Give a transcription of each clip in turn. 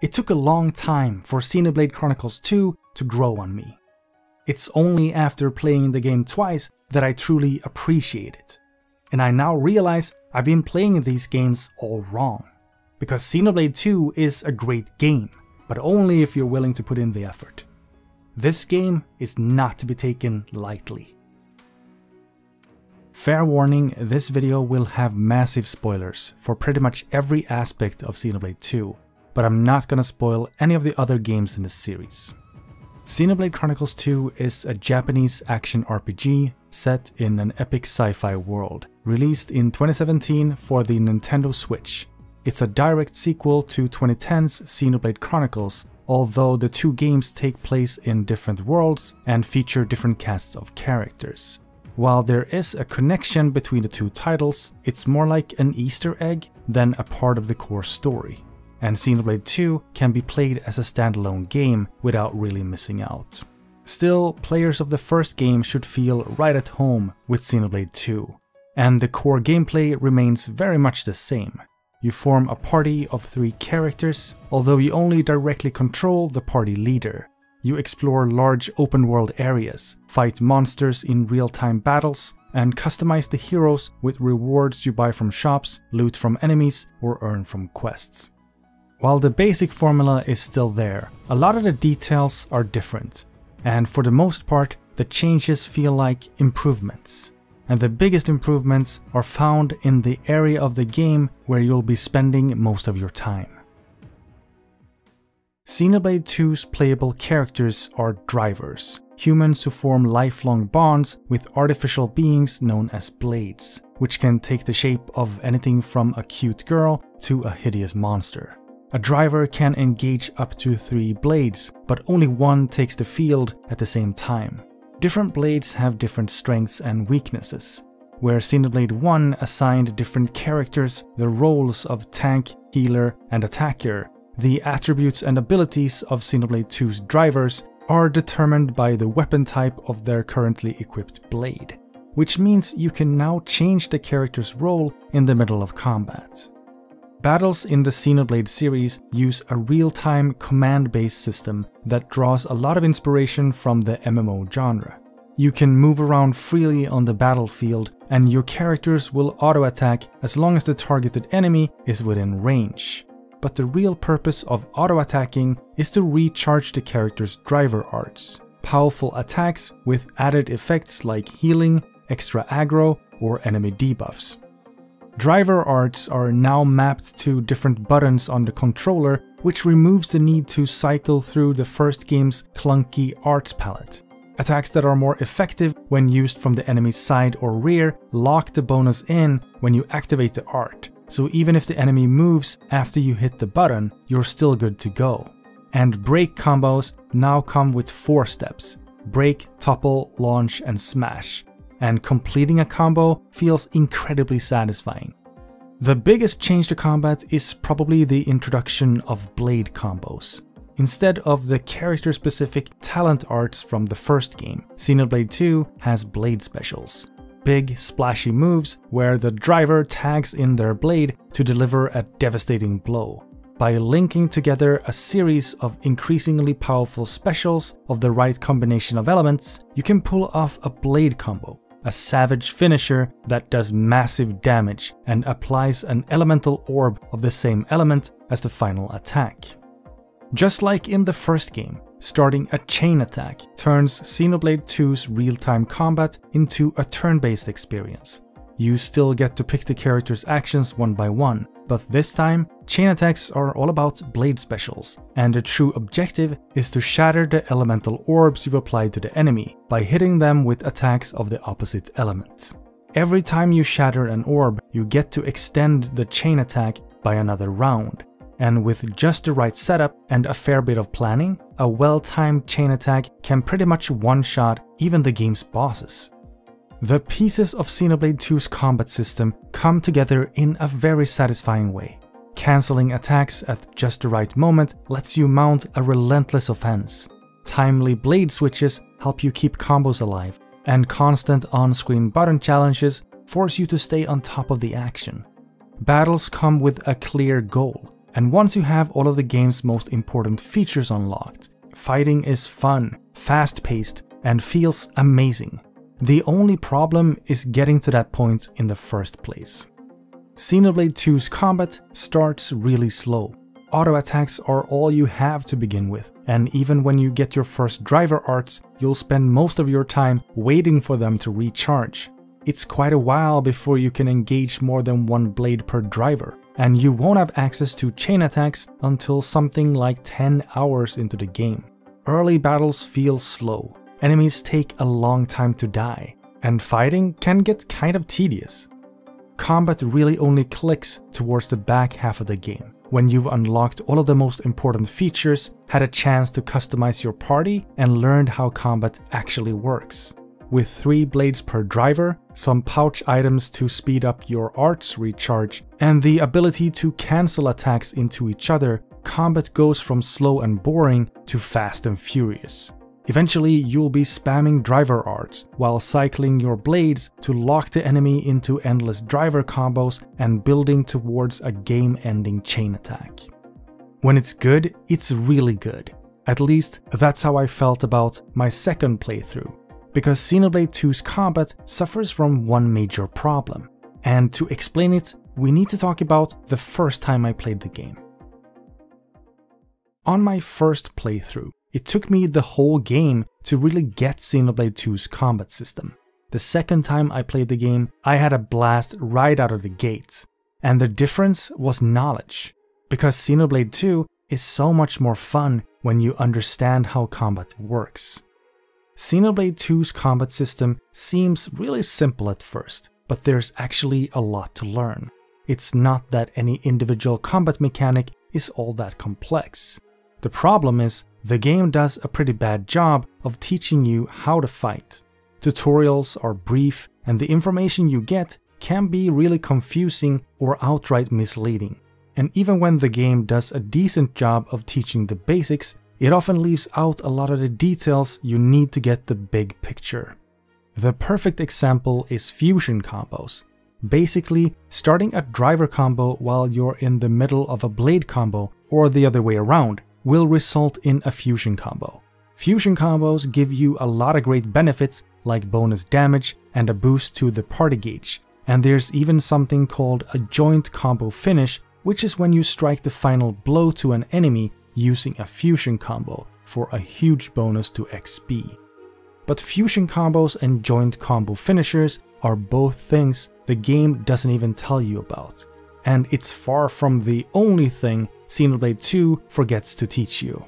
It took a long time for Xenoblade Chronicles 2 to grow on me. It's only after playing the game twice that I truly appreciate it. And I now realize I've been playing these games all wrong. Because Xenoblade 2 is a great game, but only if you're willing to put in the effort. This game is not to be taken lightly. Fair warning, this video will have massive spoilers for pretty much every aspect of Xenoblade 2, but I'm not gonna spoil any of the other games in this series. Xenoblade Chronicles 2 is a Japanese action RPG set in an epic sci-fi world, released in 2017 for the Nintendo Switch. It's a direct sequel to 2010's Xenoblade Chronicles, although the two games take place in different worlds and feature different casts of characters. While there is a connection between the two titles, it's more like an Easter egg than a part of the core story. And Xenoblade 2 can be played as a standalone game without really missing out. Still, players of the first game should feel right at home with Xenoblade 2. And the core gameplay remains very much the same. You form a party of three characters, although you only directly control the party leader, you explore large open world areas, fight monsters in real-time battles, and customize the heroes with rewards you buy from shops, loot from enemies, or earn from quests. While the basic formula is still there, a lot of the details are different, and for the most part, the changes feel like improvements. And the biggest improvements are found in the area of the game where you'll be spending most of your time. Xenoblade 2's playable characters are drivers, humans who form lifelong bonds with artificial beings known as blades, which can take the shape of anything from a cute girl to a hideous monster. A driver can engage up to three blades, but only one takes the field at the same time. Different blades have different strengths and weaknesses, where Xenoblade 1 assigned different characters the roles of tank, healer, and attacker, the attributes and abilities of Xenoblade 2's drivers are determined by the weapon type of their currently equipped blade, which means you can now change the character's role in the middle of combat. Battles in the Xenoblade series use a real-time command-based system that draws a lot of inspiration from the MMO genre. You can move around freely on the battlefield and your characters will auto-attack as long as the targeted enemy is within range but the real purpose of auto-attacking is to recharge the character's driver arts, powerful attacks with added effects like healing, extra aggro, or enemy debuffs. Driver arts are now mapped to different buttons on the controller, which removes the need to cycle through the first game's clunky arts palette. Attacks that are more effective when used from the enemy's side or rear lock the bonus in when you activate the art, so even if the enemy moves after you hit the button, you're still good to go. And break combos now come with 4 steps. Break, topple, launch and smash. And completing a combo feels incredibly satisfying. The biggest change to combat is probably the introduction of blade combos. Instead of the character-specific talent arts from the first game, Xenoblade 2 has blade specials big, splashy moves where the driver tags in their blade to deliver a devastating blow. By linking together a series of increasingly powerful specials of the right combination of elements, you can pull off a blade combo, a savage finisher that does massive damage and applies an elemental orb of the same element as the final attack. Just like in the first game, starting a chain attack turns Xenoblade 2's real-time combat into a turn-based experience. You still get to pick the character's actions one by one, but this time, chain attacks are all about blade specials, and the true objective is to shatter the elemental orbs you've applied to the enemy by hitting them with attacks of the opposite element. Every time you shatter an orb, you get to extend the chain attack by another round, and with just the right setup and a fair bit of planning, a well-timed chain attack can pretty much one-shot even the game's bosses. The pieces of Xenoblade 2's combat system come together in a very satisfying way. Cancelling attacks at just the right moment lets you mount a relentless offense. Timely blade switches help you keep combos alive, and constant on-screen button challenges force you to stay on top of the action. Battles come with a clear goal, And once you have all of the game's most important features unlocked, fighting is fun, fast paced, and feels amazing. The only problem is getting to that point in the first place. Xenoblade 2's combat starts really slow. Auto attacks are all you have to begin with, and even when you get your first driver arts, you'll spend most of your time waiting for them to recharge. It's quite a while before you can engage more than one blade per driver, and you won't have access to chain attacks until something like 10 hours into the game. Early battles feel slow, enemies take a long time to die, and fighting can get kind of tedious. Combat really only clicks towards the back half of the game, when you've unlocked all of the most important features, had a chance to customize your party, and learned how combat actually works. With 3 blades per driver, some pouch items to speed up your arts recharge, and the ability to cancel attacks into each other, combat goes from slow and boring to fast and furious. Eventually, you'll be spamming driver arts while cycling your blades to lock the enemy into endless driver combos and building towards a game-ending chain attack. When it's good, it's really good. At least, that's how I felt about my second playthrough, because Xenoblade 2's combat suffers from one major problem. And to explain it, we need to talk about the first time I played the game. On my first playthrough, it took me the whole game to really get Xenoblade 2's combat system. The second time I played the game, I had a blast right out of the gates. And the difference was knowledge. Because Xenoblade 2 is so much more fun when you understand how combat works. Xenoblade 2's combat system seems really simple at first, but there's actually a lot to learn. It's not that any individual combat mechanic is all that complex. The problem is the game does a pretty bad job of teaching you how to fight. Tutorials are brief, and the information you get can be really confusing or outright misleading. And even when the game does a decent job of teaching the basics, it often leaves out a lot of the details you need to get the big picture. The perfect example is fusion combos. Basically, starting a driver combo while you're in the middle of a blade combo, or the other way around, will result in a fusion combo. Fusion combos give you a lot of great benefits like bonus damage and a boost to the party gauge, and there's even something called a joint combo finish, which is when you strike the final blow to an enemy using a fusion combo for a huge bonus to XP. But fusion combos and joint combo finishers are both things the game doesn't even tell you about, and it's far from the only thing Xenoblade 2 forgets to teach you.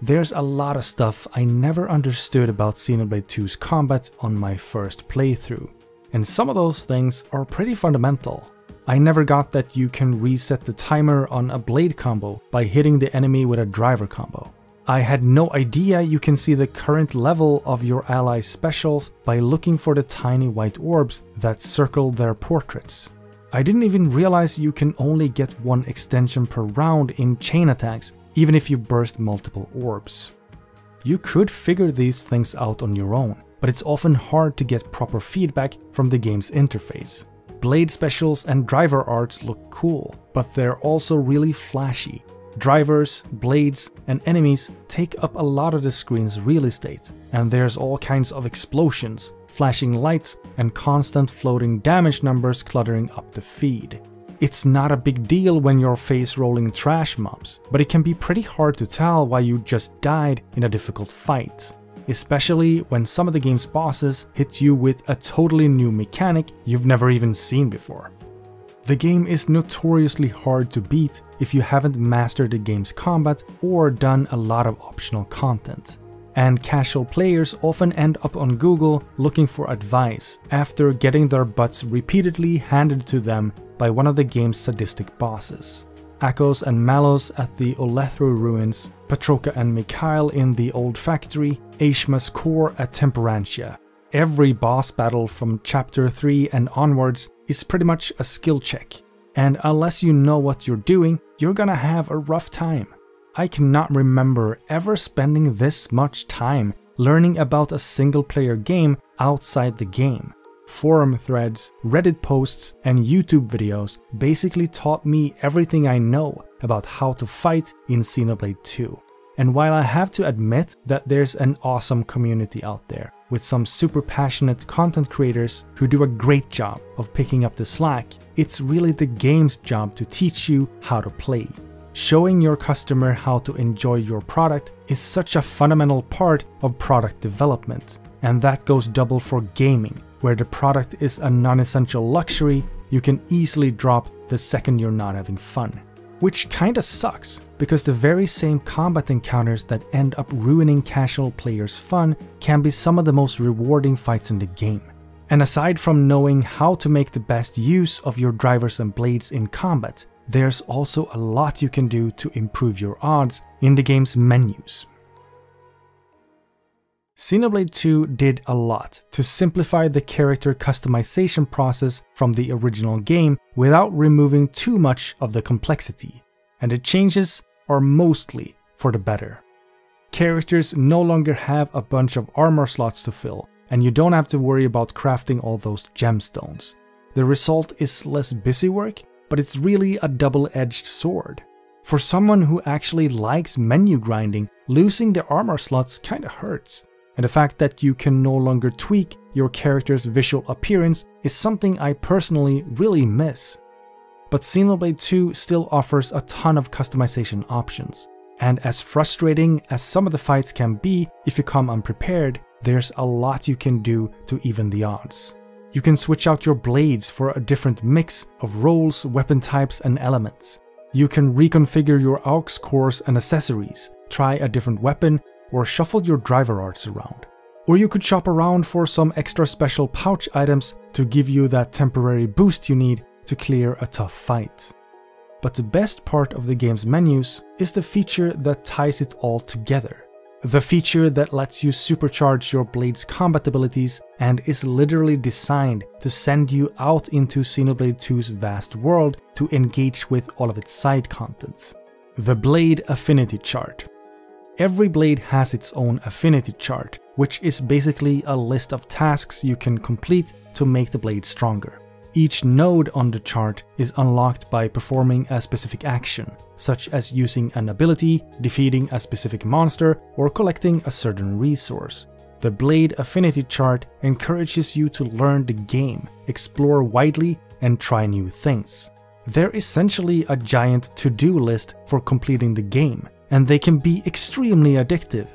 There's a lot of stuff I never understood about Xenoblade 2's combat on my first playthrough, and some of those things are pretty fundamental. I never got that you can reset the timer on a blade combo by hitting the enemy with a driver combo. I had no idea you can see the current level of your allies' specials by looking for the tiny white orbs that circle their portraits. I didn't even realize you can only get one extension per round in chain attacks, even if you burst multiple orbs. You could figure these things out on your own, but it's often hard to get proper feedback from the game's interface. Blade specials and driver arts look cool, but they're also really flashy. Drivers, blades, and enemies take up a lot of the screen's real estate, and there's all kinds of explosions, flashing lights, and constant floating damage numbers cluttering up the feed. It's not a big deal when you're face rolling trash mobs, but it can be pretty hard to tell why you just died in a difficult fight. Especially when some of the game's bosses hit you with a totally new mechanic you've never even seen before. The game is notoriously hard to beat if you haven't mastered the game's combat or done a lot of optional content and casual players often end up on Google looking for advice after getting their butts repeatedly handed to them by one of the game's sadistic bosses. Akhos and Malos at the Olethro ruins, Patroka and Mikhail in the old factory, Ashma's core at Temperantia. Every boss battle from chapter 3 and onwards is pretty much a skill check, and unless you know what you're doing, you're gonna have a rough time. I cannot remember ever spending this much time learning about a single player game outside the game. forum threads, Reddit posts, and YouTube videos basically taught me everything I know about how to fight in Xenoblade 2. And while I have to admit that there's an awesome community out there, with some super passionate content creators who do a great job of picking up the slack, it's really the game's job to teach you how to play. Showing your customer how to enjoy your product is such a fundamental part of product development, and that goes double for gaming, where the product is a non essential luxury you can easily drop the second you're not having fun. Which kinda sucks, because the very same combat encounters that end up ruining casual players' fun can be some of the most rewarding fights in the game. And aside from knowing how to make the best use of your drivers and blades in combat, there's also a lot you can do to improve your odds in the game's menus. Xenoblade 2 did a lot to simplify the character customization process from the original game without removing too much of the complexity, and the changes are mostly for the better. Characters no longer have a bunch of armor slots to fill, and you don't have to worry about crafting all those gemstones. The result is less busy work, but it's really a double-edged sword. For someone who actually likes menu grinding, losing the armor slots kinda hurts, and the fact that you can no longer tweak your character's visual appearance is something I personally really miss. But Xenoblade 2 still offers a ton of customization options, and as frustrating as some of the fights can be if you come unprepared, there's a lot you can do to even the odds. You can switch out your blades for a different mix of roles, weapon types, and elements. You can reconfigure your aux cores and accessories, try a different weapon, or shuffle your driver arts around. Or you could shop around for some extra special pouch items to give you that temporary boost you need to clear a tough fight. But the best part of the game's menus is the feature that ties it all together. The feature that lets you supercharge your blade's combat abilities and is literally designed to send you out into Xenoblade 2's vast world to engage with all of its side contents. The Blade Affinity Chart, Every blade has its own affinity chart, which is basically a list of tasks you can complete to make the blade stronger. Each node on the chart is unlocked by performing a specific action, such as using an ability, defeating a specific monster, or collecting a certain resource. The Blade Affinity chart encourages you to learn the game, explore widely, and try new things. They're essentially a giant to-do list for completing the game, and they can be extremely addictive.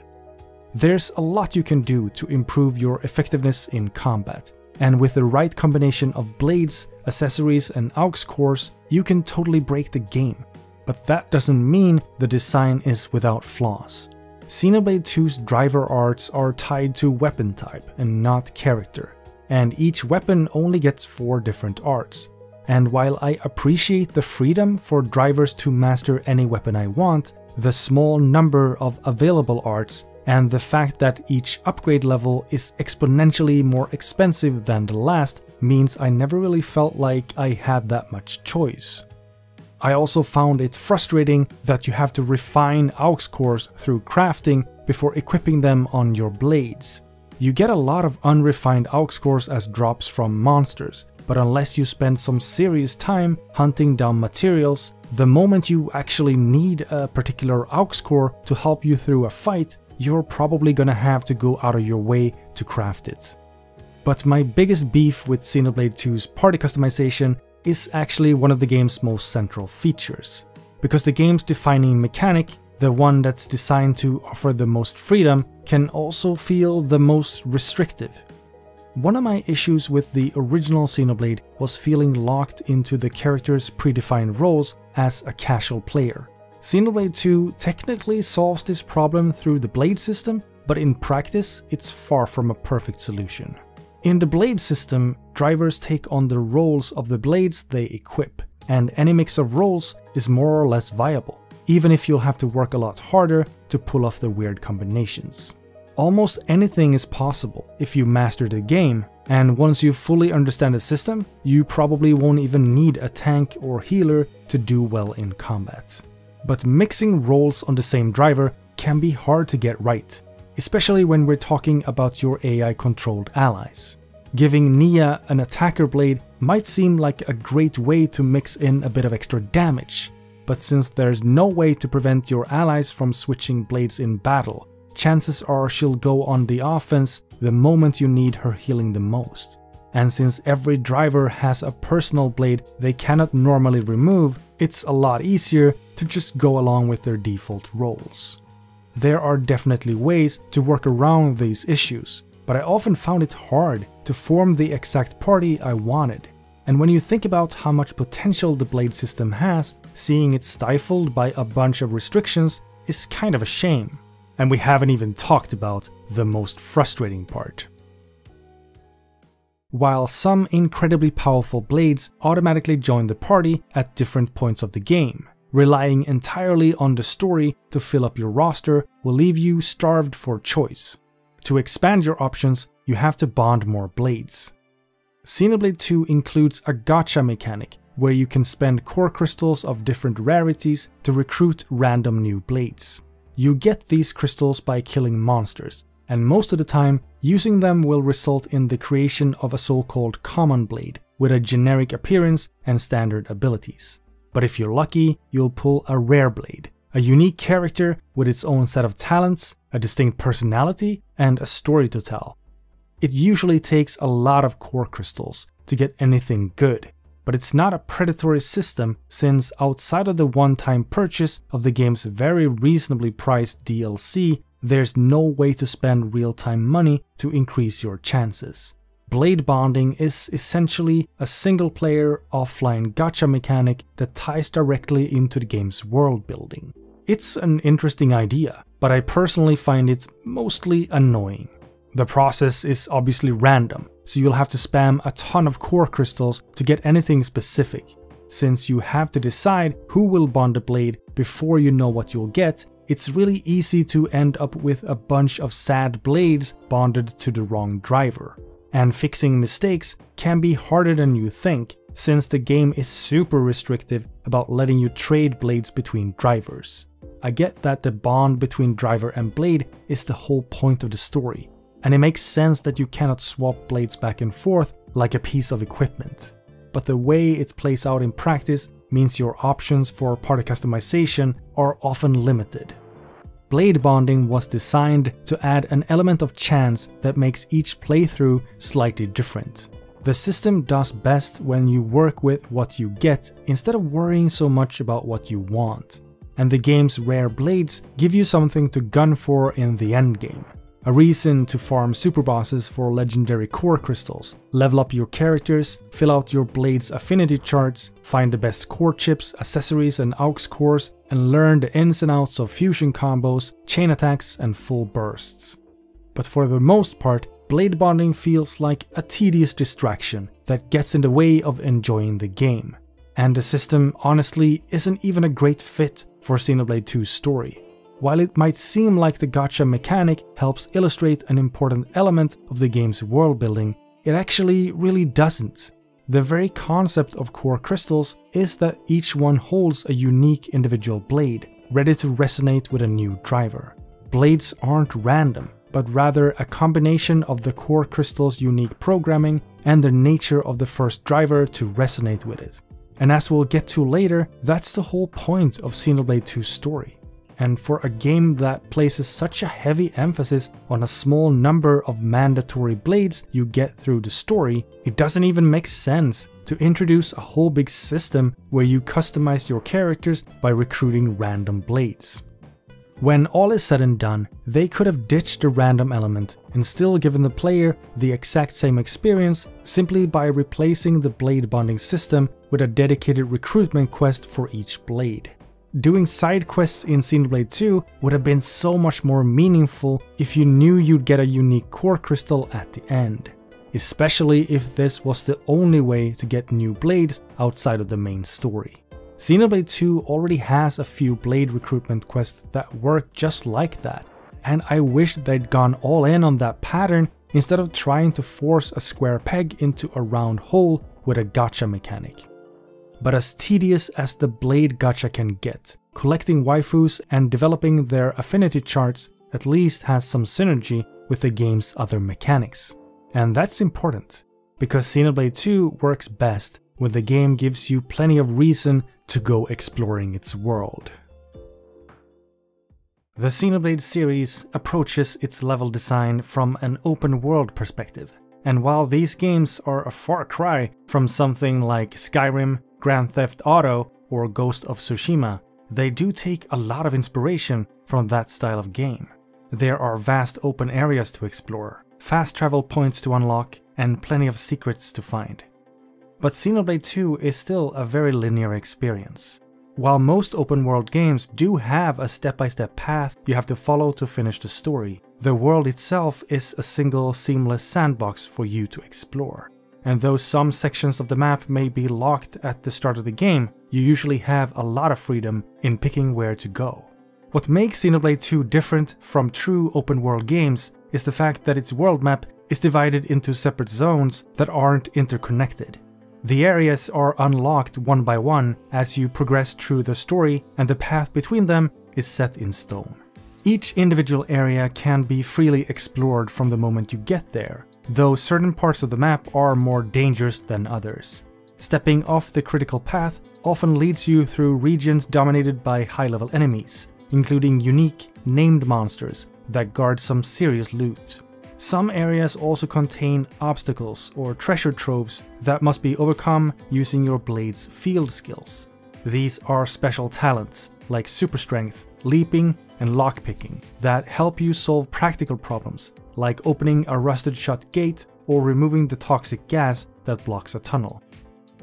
There's a lot you can do to improve your effectiveness in combat, and with the right combination of blades, accessories, and aux cores, you can totally break the game. But that doesn't mean the design is without flaws. Xenoblade 2's driver arts are tied to weapon type and not character, and each weapon only gets 4 different arts. And while I appreciate the freedom for drivers to master any weapon I want, the small number of available arts, and the fact that each upgrade level is exponentially more expensive than the last means I never really felt like I had that much choice. I also found it frustrating that you have to refine aux cores through crafting before equipping them on your blades. You get a lot of unrefined aux cores as drops from monsters, but unless you spend some serious time hunting down materials, the moment you actually need a particular aux core to help you through a fight, you're probably gonna have to go out of your way to craft it. But my biggest beef with Xenoblade 2's party customization is actually one of the game's most central features. Because the game's defining mechanic, the one that's designed to offer the most freedom, can also feel the most restrictive. One of my issues with the original Xenoblade was feeling locked into the character's predefined roles as a casual player. Xenoblade 2 technically solves this problem through the blade system, but in practice, it's far from a perfect solution. In the blade system, drivers take on the roles of the blades they equip, and any mix of roles is more or less viable, even if you'll have to work a lot harder to pull off the weird combinations. Almost anything is possible if you master the game, and once you fully understand the system, you probably won't even need a tank or healer to do well in combat. But mixing roles on the same driver can be hard to get right, especially when we're talking about your AI controlled allies. Giving Nia an attacker blade might seem like a great way to mix in a bit of extra damage, but since there's no way to prevent your allies from switching blades in battle, chances are she'll go on the offense the moment you need her healing the most. And since every driver has a personal blade they cannot normally remove, it's a lot easier to just go along with their default roles. There are definitely ways to work around these issues, but I often found it hard to form the exact party I wanted. And when you think about how much potential the blade system has, seeing it stifled by a bunch of restrictions is kind of a shame. And we haven't even talked about the most frustrating part. While some incredibly powerful blades automatically join the party at different points of the game, relying entirely on the story to fill up your roster will leave you starved for choice. To expand your options, you have to bond more blades. Xenoblade 2 includes a gacha mechanic, where you can spend core crystals of different rarities to recruit random new blades. You get these crystals by killing monsters, and most of the time, using them will result in the creation of a so-called common blade with a generic appearance and standard abilities. But if you're lucky, you'll pull a rare blade, a unique character with its own set of talents, a distinct personality, and a story to tell. It usually takes a lot of core crystals to get anything good, but it's not a predatory system since outside of the one-time purchase of the game's very reasonably priced DLC, there's no way to spend real-time money to increase your chances. Blade bonding is essentially a single-player offline gacha mechanic that ties directly into the game's world building. It's an interesting idea, but I personally find it mostly annoying. The process is obviously random, so you'll have to spam a ton of core crystals to get anything specific. Since you have to decide who will bond the blade before you know what you'll get, it's really easy to end up with a bunch of sad blades bonded to the wrong driver. And fixing mistakes can be harder than you think, since the game is super restrictive about letting you trade blades between drivers. I get that the bond between driver and blade is the whole point of the story, and it makes sense that you cannot swap blades back and forth like a piece of equipment. But the way it plays out in practice means your options for party customization are often limited. Blade bonding was designed to add an element of chance that makes each playthrough slightly different. The system does best when you work with what you get instead of worrying so much about what you want. And the game's rare blades give you something to gun for in the endgame a reason to farm super bosses for legendary core crystals, level up your characters, fill out your blade's affinity charts, find the best core chips, accessories and aux cores, and learn the ins and outs of fusion combos, chain attacks and full bursts. But for the most part, blade bonding feels like a tedious distraction that gets in the way of enjoying the game. And the system honestly isn't even a great fit for Xenoblade 2's story. While it might seem like the gacha mechanic helps illustrate an important element of the game's world building, it actually really doesn't. The very concept of core crystals is that each one holds a unique individual blade, ready to resonate with a new driver. Blades aren't random, but rather a combination of the core crystal's unique programming and the nature of the first driver to resonate with it. And as we'll get to later, that's the whole point of Xenoblade 2's story. And for a game that places such a heavy emphasis on a small number of mandatory blades you get through the story, it doesn't even make sense to introduce a whole big system where you customize your characters by recruiting random blades. When all is said and done, they could have ditched the random element and still given the player the exact same experience simply by replacing the blade bonding system with a dedicated recruitment quest for each blade doing side quests in Xenoblade 2 would have been so much more meaningful if you knew you'd get a unique core crystal at the end. Especially if this was the only way to get new blades outside of the main story. Xenoblade 2 already has a few blade recruitment quests that work just like that, and I wish they'd gone all in on that pattern instead of trying to force a square peg into a round hole with a gacha mechanic but as tedious as the Blade gacha can get. Collecting waifus and developing their affinity charts at least has some synergy with the game's other mechanics. And that's important, because Xenoblade 2 works best when the game gives you plenty of reason to go exploring its world. The Xenoblade series approaches its level design from an open world perspective, and while these games are a far cry from something like Skyrim, Grand Theft Auto, or Ghost of Tsushima, they do take a lot of inspiration from that style of game. There are vast open areas to explore, fast travel points to unlock, and plenty of secrets to find. But Xenoblade 2 is still a very linear experience. While most open world games do have a step-by-step path you have to follow to finish the story, the world itself is a single seamless sandbox for you to explore. And though some sections of the map may be locked at the start of the game, you usually have a lot of freedom in picking where to go. What makes Xenoblade 2 different from true open world games is the fact that its world map is divided into separate zones that aren't interconnected. The areas are unlocked one by one as you progress through the story, and the path between them is set in stone. Each individual area can be freely explored from the moment you get there, though certain parts of the map are more dangerous than others. Stepping off the critical path often leads you through regions dominated by high-level enemies, including unique, named monsters that guard some serious loot. Some areas also contain obstacles or treasure troves that must be overcome using your blade's field skills. These are special talents, like super strength, leaping, and lockpicking, that help you solve practical problems, like opening a rusted shut gate or removing the toxic gas that blocks a tunnel.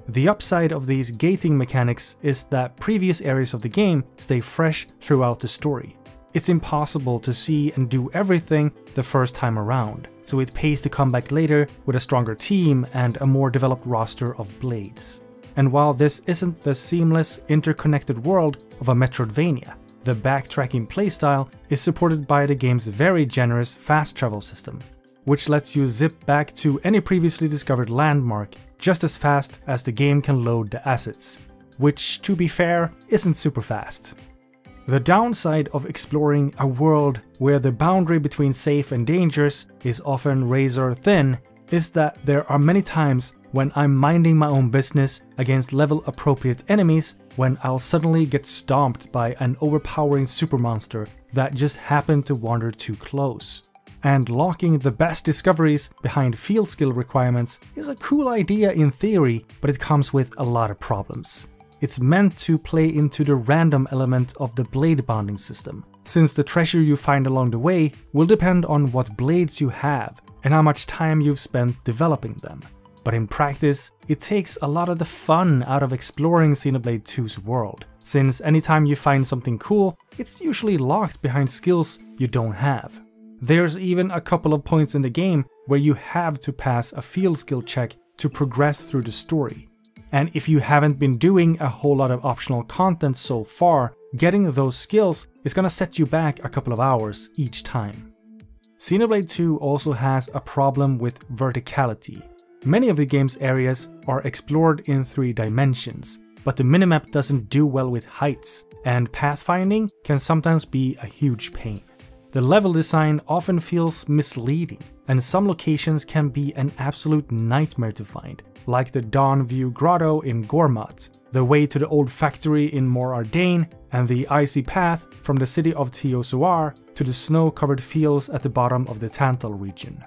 The upside of these gating mechanics is that previous areas of the game stay fresh throughout the story, it's impossible to see and do everything the first time around, so it pays to come back later with a stronger team and a more developed roster of blades. And while this isn't the seamless, interconnected world of a Metroidvania, the backtracking playstyle is supported by the game's very generous fast travel system, which lets you zip back to any previously discovered landmark just as fast as the game can load the assets, which, to be fair, isn't super fast. The downside of exploring a world where the boundary between safe and dangerous is often razor thin is that there are many times when I'm minding my own business against level appropriate enemies when I'll suddenly get stomped by an overpowering super monster that just happened to wander too close. And locking the best discoveries behind field skill requirements is a cool idea in theory, but it comes with a lot of problems. It's meant to play into the random element of the blade bonding system, since the treasure you find along the way will depend on what blades you have and how much time you've spent developing them. But in practice, it takes a lot of the fun out of exploring Xenoblade 2's world, since anytime you find something cool, it's usually locked behind skills you don't have. There's even a couple of points in the game where you have to pass a field skill check to progress through the story, and if you haven't been doing a whole lot of optional content so far, getting those skills is gonna set you back a couple of hours each time. Xenoblade 2 also has a problem with verticality. Many of the game's areas are explored in three dimensions, but the minimap doesn't do well with heights, and pathfinding can sometimes be a huge pain. The level design often feels misleading, and some locations can be an absolute nightmare to find, like the Dawn View Grotto in Gormott, the way to the old factory in Mor Ardain, and the icy path from the city of Theosoir to the snow-covered fields at the bottom of the Tantal region.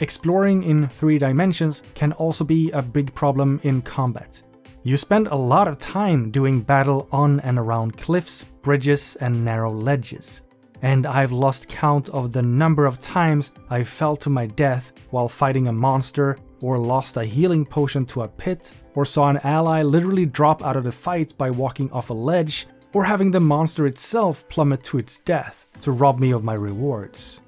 Exploring in three dimensions can also be a big problem in combat. You spend a lot of time doing battle on and around cliffs, bridges, and narrow ledges and I've lost count of the number of times I fell to my death while fighting a monster, or lost a healing potion to a pit, or saw an ally literally drop out of the fight by walking off a ledge, or having the monster itself plummet to its death to rob me of my rewards.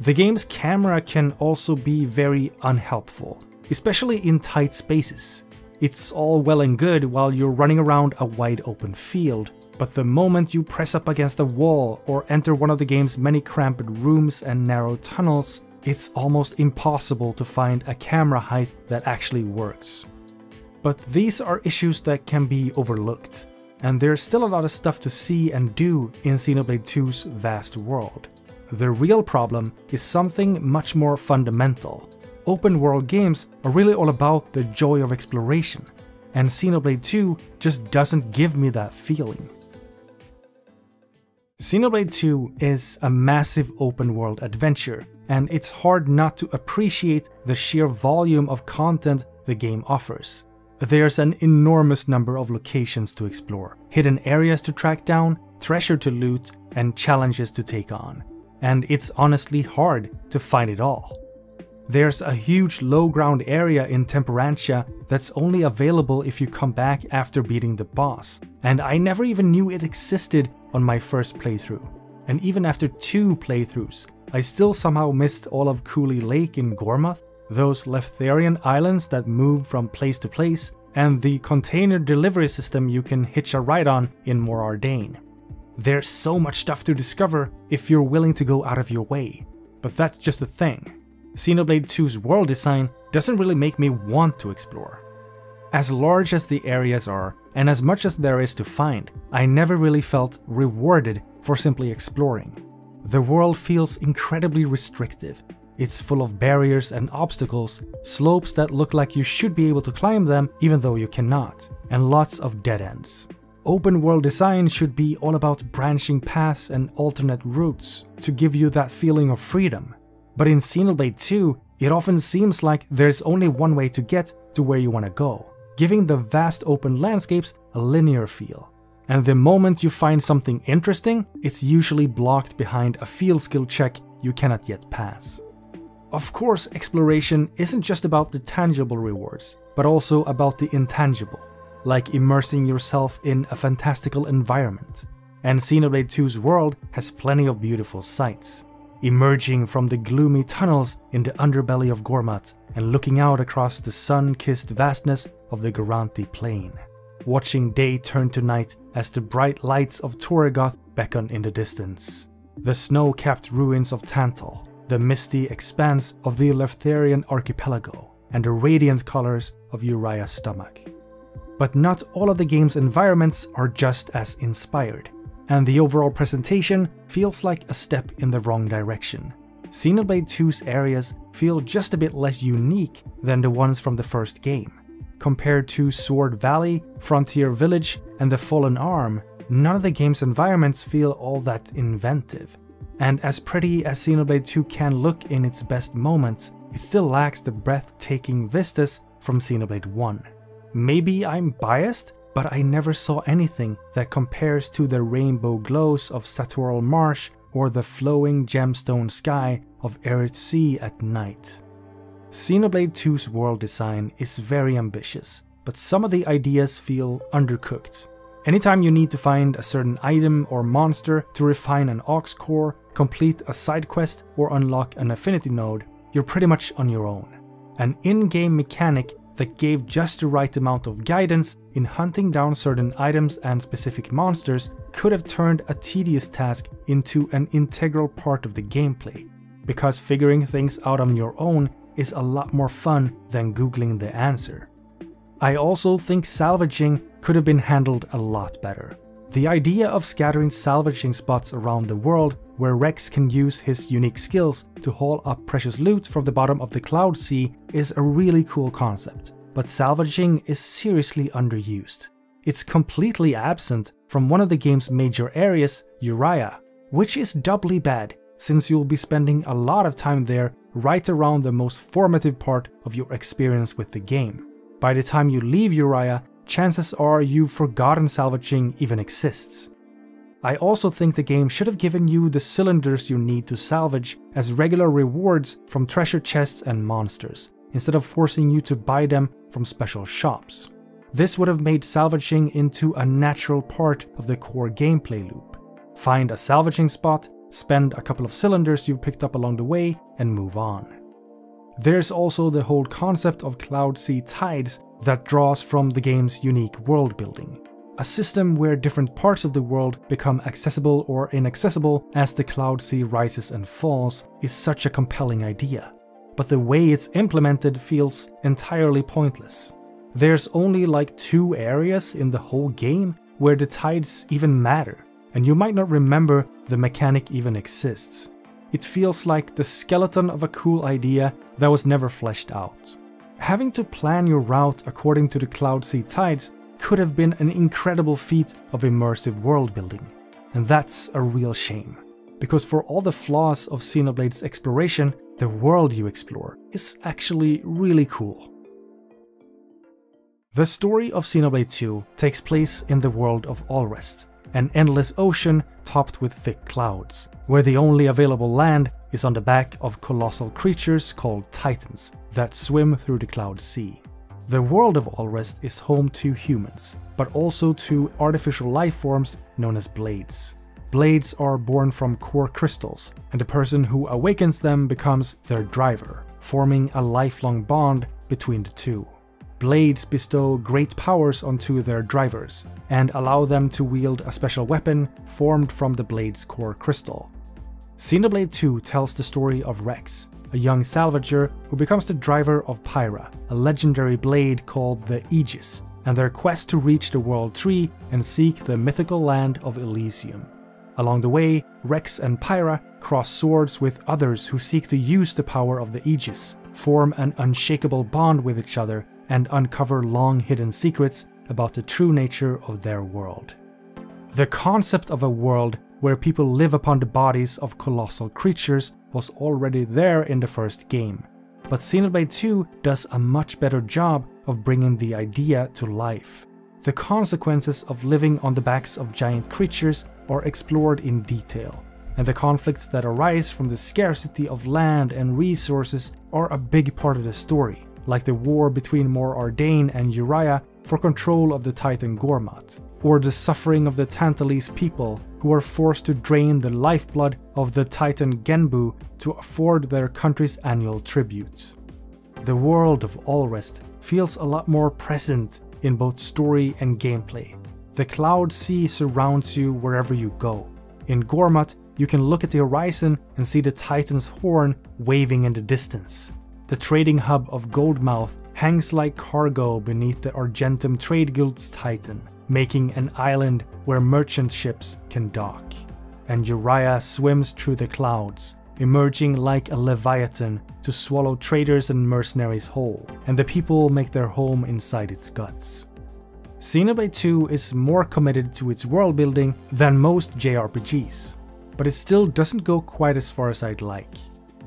The game's camera can also be very unhelpful, especially in tight spaces. It's all well and good while you're running around a wide open field, but the moment you press up against a wall or enter one of the game's many cramped rooms and narrow tunnels, it's almost impossible to find a camera height that actually works. But these are issues that can be overlooked, and there's still a lot of stuff to see and do in Xenoblade 2's vast world. The real problem is something much more fundamental. open world games are really all about the joy of exploration, and Xenoblade 2 just doesn't give me that feeling. Xenoblade 2 is a massive open world adventure, and it's hard not to appreciate the sheer volume of content the game offers. There's an enormous number of locations to explore, hidden areas to track down, treasure to loot, and challenges to take on. And it's honestly hard to find it all. There's a huge low ground area in Temperantia that's only available if you come back after beating the boss, and I never even knew it existed on my first playthrough. And even after two playthroughs, I still somehow missed all of Cooley Lake in Gormott, those Leftherian islands that move from place to place, and the container delivery system you can hitch a ride on in Mor Ardain. There's so much stuff to discover if you're willing to go out of your way, but that's just a thing. Xenoblade 2's world design doesn't really make me want to explore. As large as the areas are, and as much as there is to find, I never really felt rewarded for simply exploring. The world feels incredibly restrictive. It's full of barriers and obstacles, slopes that look like you should be able to climb them even though you cannot, and lots of dead ends. Open world design should be all about branching paths and alternate routes to give you that feeling of freedom. But in Xenoblade 2, it often seems like there's only one way to get to where you want to go, giving the vast open landscapes a linear feel. And the moment you find something interesting, it's usually blocked behind a field skill check you cannot yet pass. Of course, exploration isn't just about the tangible rewards, but also about the intangible, like immersing yourself in a fantastical environment. And Xenoblade 2's world has plenty of beautiful sights emerging from the gloomy tunnels in the underbelly of Gormott and looking out across the sun-kissed vastness of the Garanti plain, watching day turn to night as the bright lights of Torigoth beckon in the distance. The snow-capped ruins of Tantal, the misty expanse of the Leftherian archipelago, and the radiant colors of Uraya's stomach. But not all of the game's environments are just as inspired and the overall presentation feels like a step in the wrong direction. Xenoblade 2's areas feel just a bit less unique than the ones from the first game. Compared to Sword Valley, Frontier Village, and the Fallen Arm, none of the game's environments feel all that inventive. And as pretty as Xenoblade 2 can look in its best moments, it still lacks the breathtaking vistas from Xenoblade 1. Maybe I'm biased, but I never saw anything that compares to the rainbow glows of Satorl Marsh or the flowing gemstone sky of Eryth Sea at night. Xenoblade 2's world design is very ambitious, but some of the ideas feel undercooked. Anytime you need to find a certain item or monster to refine an aux core, complete a side quest, or unlock an affinity node, you're pretty much on your own. An in-game mechanic that gave just the right amount of guidance in hunting down certain items and specific monsters could have turned a tedious task into an integral part of the gameplay, because figuring things out on your own is a lot more fun than googling the answer. I also think salvaging could have been handled a lot better. The idea of scattering salvaging spots around the world where Rex can use his unique skills to haul up precious loot from the bottom of the Cloud Sea is a really cool concept, but salvaging is seriously underused. It's completely absent from one of the game's major areas, Uraya, which is doubly bad since you'll be spending a lot of time there right around the most formative part of your experience with the game. By the time you leave Uraya, chances are you've forgotten salvaging even exists. I also think the game should have given you the cylinders you need to salvage as regular rewards from treasure chests and monsters, instead of forcing you to buy them from special shops. This would have made salvaging into a natural part of the core gameplay loop. Find a salvaging spot, spend a couple of cylinders you've picked up along the way, and move on. There's also the whole concept of Cloud Sea Tides that draws from the game's unique world building. A system where different parts of the world become accessible or inaccessible as the Cloud Sea rises and falls is such a compelling idea. But the way it's implemented feels entirely pointless. There's only like two areas in the whole game where the tides even matter, and you might not remember the mechanic even exists. it feels like the skeleton of a cool idea that was never fleshed out. Having to plan your route according to the Cloud Sea tides could have been an incredible feat of immersive world building, and that's a real shame. Because for all the flaws of Xenoblade's exploration, the world you explore is actually really cool. The story of Xenoblade 2 takes place in the world of Alrest, an endless ocean topped with thick clouds, where the only available land is on the back of colossal creatures called Titans that swim through the Cloud Sea. The world of Alrest is home to humans, but also to artificial life forms known as blades. Blades are born from core crystals, and the person who awakens them becomes their driver, forming a lifelong bond between the two. Blades bestow great powers onto their drivers and allow them to wield a special weapon formed from the blade's core crystal. Xenoblade 2 tells the story of Rex, a young salvager who becomes the driver of Pyra, a legendary blade called the Aegis, and their quest to reach the World Tree and seek the mythical land of Elysium. Along the way, Rex and Pyra cross swords with others who seek to use the power of the Aegis, form an unshakable bond with each other, and uncover long hidden secrets about the true nature of their world. The concept of a world where people live upon the bodies of colossal creatures was already there in the first game, but Xenoblade 2 does a much better job of bringing the idea to life. The consequences of living on the backs of giant creatures are explored in detail, and the conflicts that arise from the scarcity of land and resources are a big part of the story, like the war between Mor Ardain and Uraya for control of the Titan Gormott, or the suffering of the Tantalese people who are forced to drain the lifeblood of the Titan Genbu to afford their country's annual tribute. The world of Alrest feels a lot more present in both story and gameplay. The Cloud Sea surrounds you wherever you go. In Gormott, you can look at the horizon and see the Titan's horn waving in the distance. The trading hub of Goldmouth hangs like cargo beneath the Argentum Trade Guild's Titan, making an island where merchant ships can dock. And Uraya swims through the clouds, emerging like a leviathan to swallow traders and mercenaries whole, and the people make their home inside its guts. Xenoblade 2 is more committed to its world building than most JRPGs, but it still doesn't go quite as far as I'd like.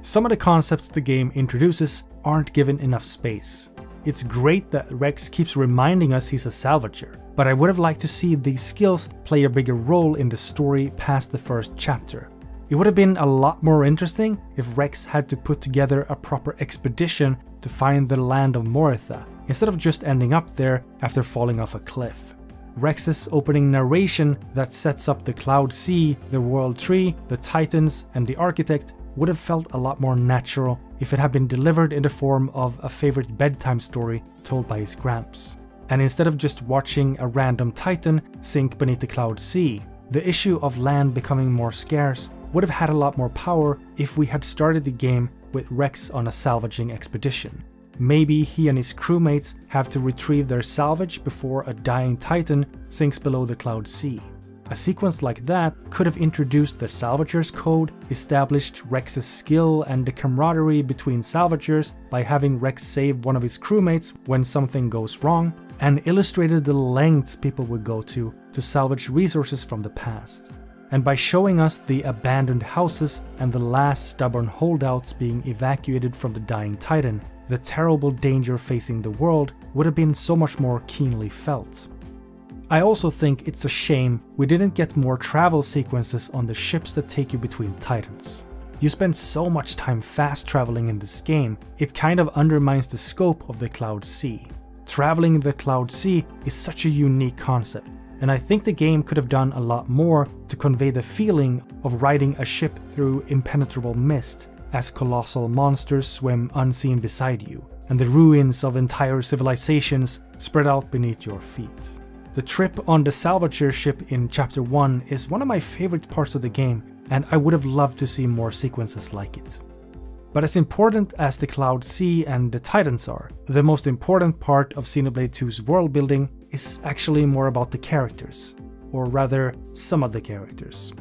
Some of the concepts the game introduces aren't given enough space. It's great that Rex keeps reminding us he's a salvager, but I would have liked to see these skills play a bigger role in the story past the first chapter. It would have been a lot more interesting if Rex had to put together a proper expedition to find the land of Morytha, instead of just ending up there after falling off a cliff. Rex's opening narration that sets up the Cloud Sea, the World Tree, the Titans, and the Architect would have felt a lot more natural if it had been delivered in the form of a favorite bedtime story told by his gramps. And instead of just watching a random titan sink beneath the cloud sea, the issue of land becoming more scarce would have had a lot more power if we had started the game with Rex on a salvaging expedition. Maybe he and his crewmates have to retrieve their salvage before a dying titan sinks below the cloud sea. A sequence like that could have introduced the Salvager's Code, established Rex's skill and the camaraderie between Salvagers by having Rex save one of his crewmates when something goes wrong, and illustrated the lengths people would go to to salvage resources from the past. And by showing us the abandoned houses and the last stubborn holdouts being evacuated from the dying Titan, the terrible danger facing the world would have been so much more keenly felt. I also think it's a shame we didn't get more travel sequences on the ships that take you between titans. You spend so much time fast traveling in this game, it kind of undermines the scope of the Cloud Sea. Traveling the Cloud Sea is such a unique concept, and I think the game could have done a lot more to convey the feeling of riding a ship through impenetrable mist as colossal monsters swim unseen beside you, and the ruins of entire civilizations spread out beneath your feet. The trip on the salvager ship in Chapter 1 is one of my favorite parts of the game, and I would have loved to see more sequences like it. But as important as the Cloud Sea and the Titans are, the most important part of Xenoblade 2's world building is actually more about the characters, or rather, some of the characters.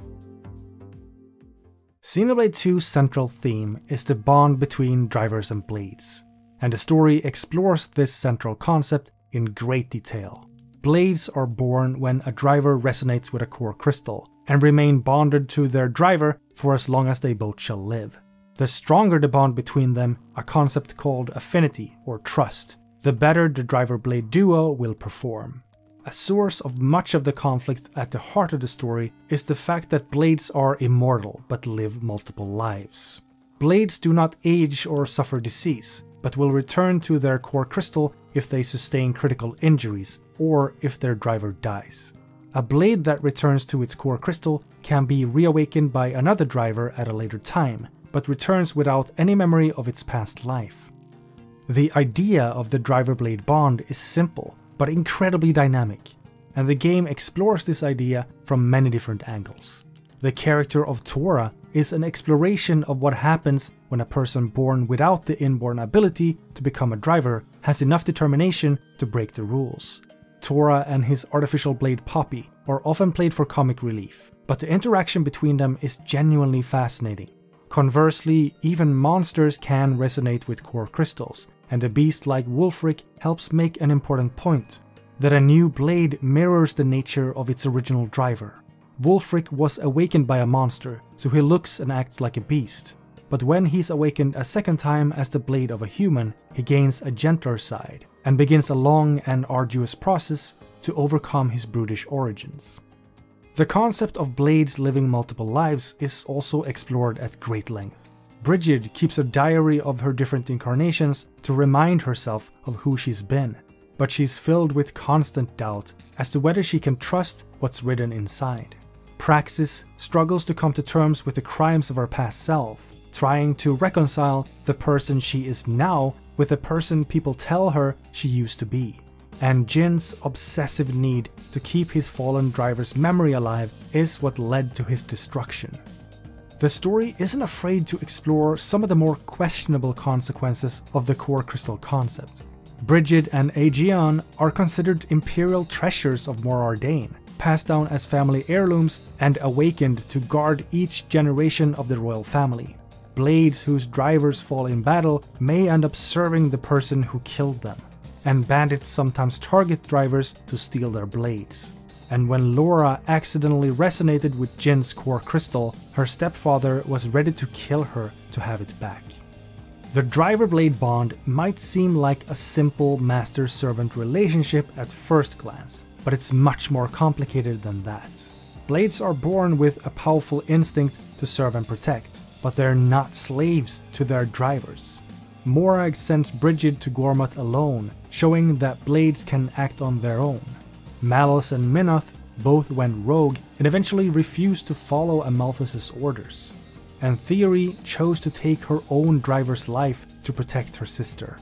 Xenoblade 2's central theme is the bond between drivers and blades, and the story explores this central concept in great detail. Blades are born when a driver resonates with a core crystal, and remain bonded to their driver for as long as they both shall live. The stronger the bond between them, a concept called affinity or trust, the better the driver blade duo will perform. A source of much of the conflict at the heart of the story is the fact that blades are immortal but live multiple lives. Blades do not age or suffer disease, but will return to their core crystal if they sustain critical injuries or if their driver dies. A blade that returns to its core crystal can be reawakened by another driver at a later time, but returns without any memory of its past life. The idea of the driver blade bond is simple, but incredibly dynamic, and the game explores this idea from many different angles. The character of Tora is an exploration of what happens when a person born without the inborn ability to become a driver has enough determination to break the rules. Tora and his artificial blade Poppy are often played for comic relief, but the interaction between them is genuinely fascinating. Conversely, even monsters can resonate with core crystals, and a beast like Wulfric helps make an important point that a new blade mirrors the nature of its original driver. Wulfric was awakened by a monster, so he looks and acts like a beast. But when he's awakened a second time as the blade of a human, he gains a gentler side, and begins a long and arduous process to overcome his brutish origins. The concept of blades living multiple lives is also explored at great length. Brighid keeps a diary of her different incarnations to remind herself of who she's been, but she's filled with constant doubt as to whether she can trust what's written inside. Praxis struggles to come to terms with the crimes of her past self, trying to reconcile the person she is now with the person people tell her she used to be. And Jin's obsessive need to keep his fallen driver's memory alive is what led to his destruction. The story isn't afraid to explore some of the more questionable consequences of the core crystal concept. Brighid and Aegaeon are considered imperial treasures of Mor Ardain, passed down as family heirlooms and awakened to guard each generation of the royal family blades whose drivers fall in battle may end up serving the person who killed them, and bandits sometimes target drivers to steal their blades. And when Lora accidentally resonated with Jin's core crystal, her stepfather was ready to kill her to have it back. The driver blade bond might seem like a simple master servant relationship at first glance, but it's much more complicated than that. Blades are born with a powerful instinct to serve and protect, but they're not slaves to their drivers. Morag sent Brighid to Gormott alone, showing that blades can act on their own. Malos and Minoth both went rogue and eventually refused to follow Amalthus's orders. And Theory chose to take her own driver's life to protect her sister.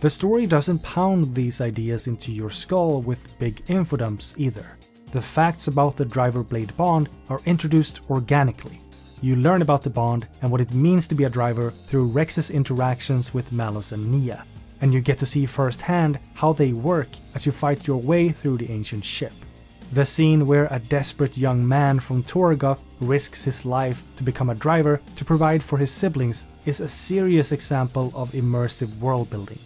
The story doesn't pound these ideas into your skull with big infodumps either. The facts about the driver blade bond are introduced organically, you learn about the bond and what it means to be a driver through Rex's interactions with Malos and Nia, and you get to see firsthand how they work as you fight your way through the ancient ship. The scene where a desperate young man from Torigoth risks his life to become a driver to provide for his siblings is a serious example of immersive world building.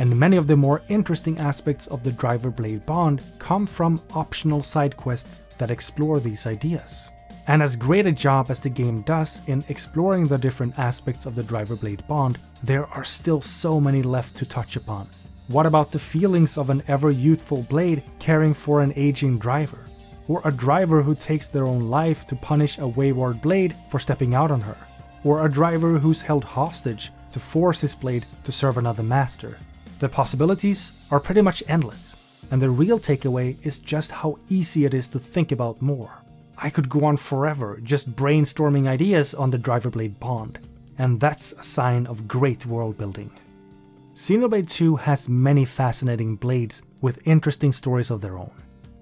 And many of the more interesting aspects of the driver blade bond come from optional side quests that explore these ideas. And as great a job as the game does in exploring the different aspects of the driver blade bond, there are still so many left to touch upon. What about the feelings of an ever youthful blade caring for an aging driver? Or a driver who takes their own life to punish a wayward blade for stepping out on her? Or a driver who's held hostage to force his blade to serve another master? The possibilities are pretty much endless, and the real takeaway is just how easy it is to think about more. I could go on forever just brainstorming ideas on the driver blade bond, and that's a sign of great world building. Xenoblade 2 has many fascinating blades with interesting stories of their own,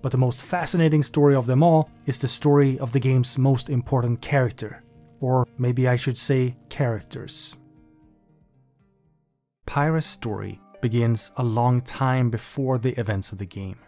but the most fascinating story of them all is the story of the game's most important character, or maybe I should say characters. Pyra's story begins a long time before the events of the game,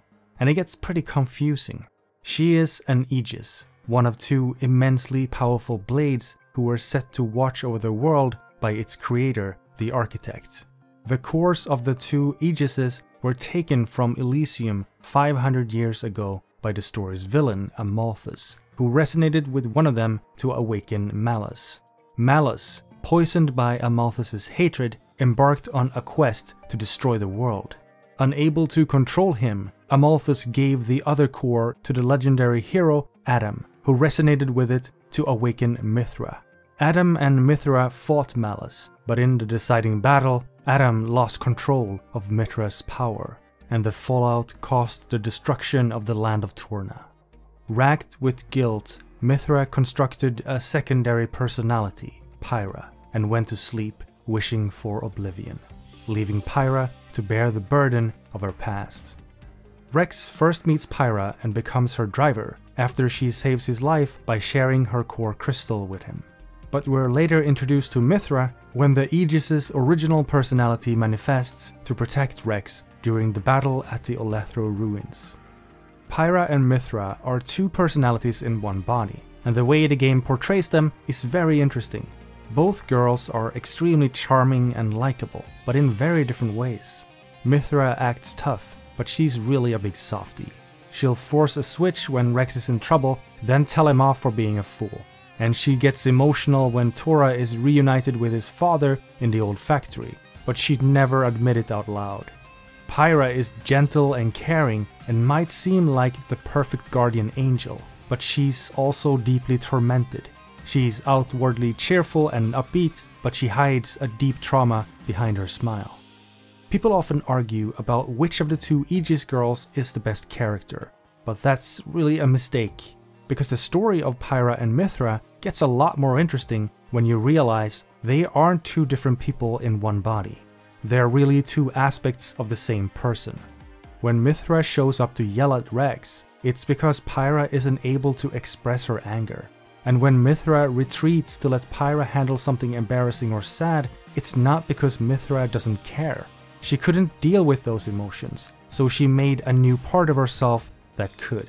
and it gets pretty confusing. She is an Aegis, one of two immensely powerful blades who were set to watch over the world by its creator, the architect. The cores of the two Aegises were taken from Elysium 500 years ago by the story's villain, Amalthus, who resonated with one of them to awaken Malos. Malos, poisoned by Amalthus's hatred, embarked on a quest to destroy the world. Unable to control him, Amalthus gave the other core to the legendary hero Adam, who resonated with it to awaken Mythra. Adam and Mythra fought Malos, but in the deciding battle, Adam lost control of Mythra's power, and the fallout caused the destruction of the land of Torna. Racked with guilt, Mythra constructed a secondary personality, Pyra, and went to sleep wishing for oblivion, leaving Pyra to bear the burden of her past. Rex first meets Pyra and becomes her driver after she saves his life by sharing her core crystal with him. But we're later introduced to Mythra when the Aegis's original personality manifests to protect Rex during the battle at the Olethro ruins. Pyra and Mythra are two personalities in one body, and the way the game portrays them is very interesting. Both girls are extremely charming and likable, but in very different ways. Mythra acts tough, but she's really a big softie. She'll force a switch when Rex is in trouble, then tell him off for being a fool. And she gets emotional when Tora is reunited with his father in the old factory, but she'd never admit it out loud. Pyra is gentle and caring and might seem like the perfect guardian angel, but she's also deeply tormented. She's outwardly cheerful and upbeat, but she hides a deep trauma behind her smile. People often argue about which of the two Aegis girls is the best character, but that's really a mistake, because the story of Pyra and Mythra gets a lot more interesting when you realize they aren't two different people in one body. They're really two aspects of the same person. When Mythra shows up to yell at Rex, it's because Pyra isn't able to express her anger. And when Mythra retreats to let Pyra handle something embarrassing or sad, it's not because Mythra doesn't care. She couldn't deal with those emotions, so she made a new part of herself that could.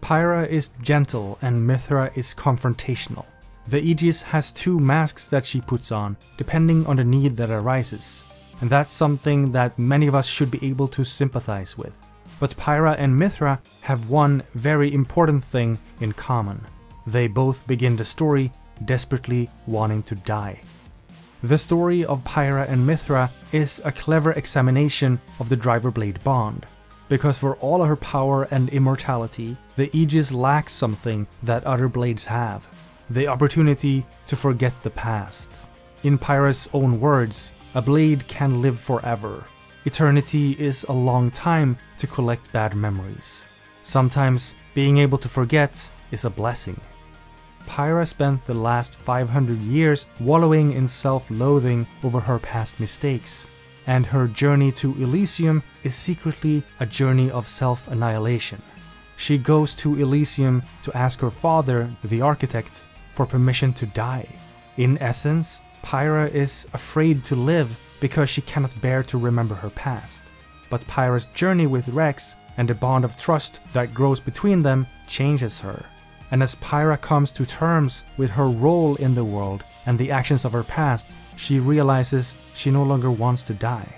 Pyra is gentle and Mythra is confrontational. The Aegis has two masks that she puts on, depending on the need that arises, and that's something that many of us should be able to sympathize with. But Pyra and Mythra have one very important thing in common. They both begin the story desperately wanting to die. The story of Pyra and Mythra is a clever examination of the driver blade bond, because for all her power and immortality, the Aegis lacks something that other blades have the opportunity to forget the past. In Pyra's own words, a blade can live forever. Eternity is a long time to collect bad memories. Sometimes being able to forget is a blessing. Pyra spent the last 500 years wallowing in self-loathing over her past mistakes, and her journey to Elysium is secretly a journey of self-annihilation. She goes to Elysium to ask her father, the architect, for permission to die. In essence, Pyra is afraid to live because she cannot bear to remember her past. But Pyra's journey with Rex and the bond of trust that grows between them changes her and as Pyra comes to terms with her role in the world and the actions of her past, she realizes she no longer wants to die.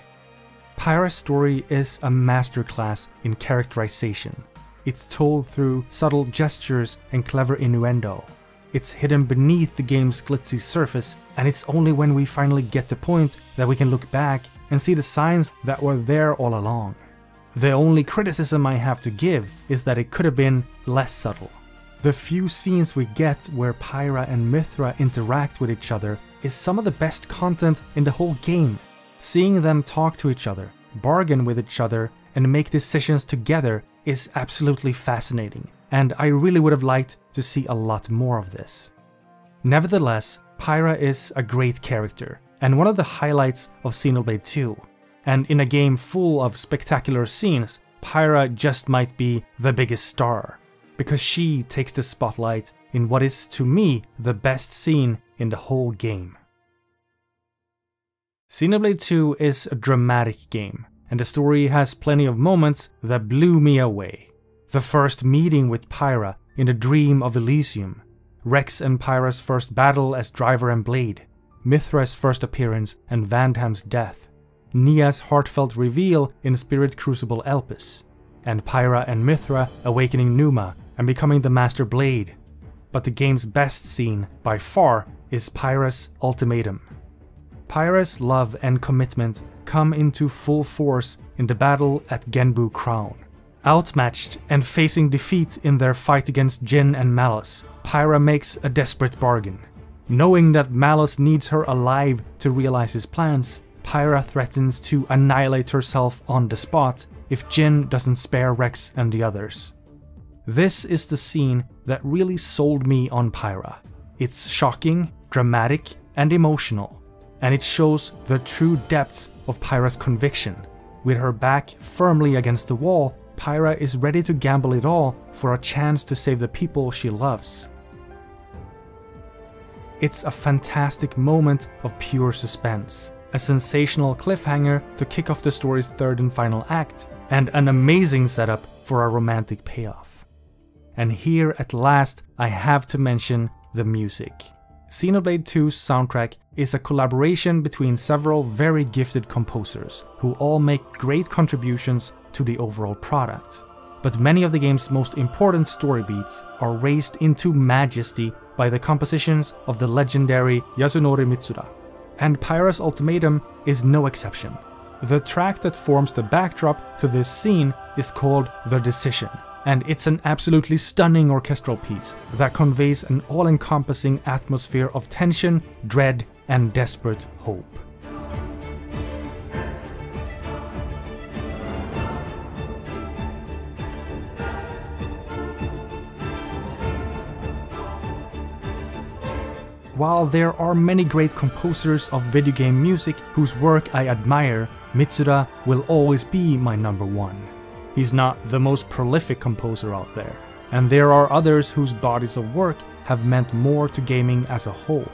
Pyra's story is a masterclass in characterization. It's told through subtle gestures and clever innuendo. It's hidden beneath the game's glitzy surface, and it's only when we finally get the point that we can look back and see the signs that were there all along. The only criticism I have to give is that it could have been less subtle. The few scenes we get where Pyra and Mythra interact with each other is some of the best content in the whole game. Seeing them talk to each other, bargain with each other, and make decisions together is absolutely fascinating, and I really would have liked to see a lot more of this. Nevertheless, Pyra is a great character, and one of the highlights of Xenoblade 2. And in a game full of spectacular scenes, Pyra just might be the biggest star because she takes the spotlight in what is to me the best scene in the whole game. Xenoblade 2 is a dramatic game, and the story has plenty of moments that blew me away. The first meeting with Pyra in the Dream of Elysium, Rex and Pyra's first battle as driver and blade, Mythra's first appearance and Vandham's death, Nia's heartfelt reveal in Spirit Crucible Elpis, and Pyra and Mythra awakening Pneuma and becoming the Master Blade. But the game's best scene, by far, is Pyra's ultimatum. Pyra's love and commitment come into full force in the battle at Genbu Crown. Outmatched and facing defeat in their fight against Jin and Malos, Pyra makes a desperate bargain. Knowing that Malos needs her alive to realize his plans, Pyra threatens to annihilate herself on the spot if Jin doesn't spare Rex and the others. This is the scene that really sold me on Pyra. It's shocking, dramatic, and emotional, and it shows the true depths of Pyra's conviction. With her back firmly against the wall, Pyra is ready to gamble it all for a chance to save the people she loves. It's a fantastic moment of pure suspense, a sensational cliffhanger to kick off the story's third and final act, and an amazing setup for a romantic payoff. And here at last, I have to mention the music. Xenoblade 2's soundtrack is a collaboration between several very gifted composers, who all make great contributions to the overall product. But many of the game's most important story beats are raised into majesty by the compositions of the legendary Yasunori Mitsuda, and Pyra's Ultimatum is no exception. The track that forms the backdrop to this scene is called The Decision, and it's an absolutely stunning orchestral piece that conveys an all encompassing atmosphere of tension, dread, and desperate hope. While there are many great composers of video game music whose work I admire, Mitsuda will always be my number one. He's not the most prolific composer out there, and there are others whose bodies of work have meant more to gaming as a whole.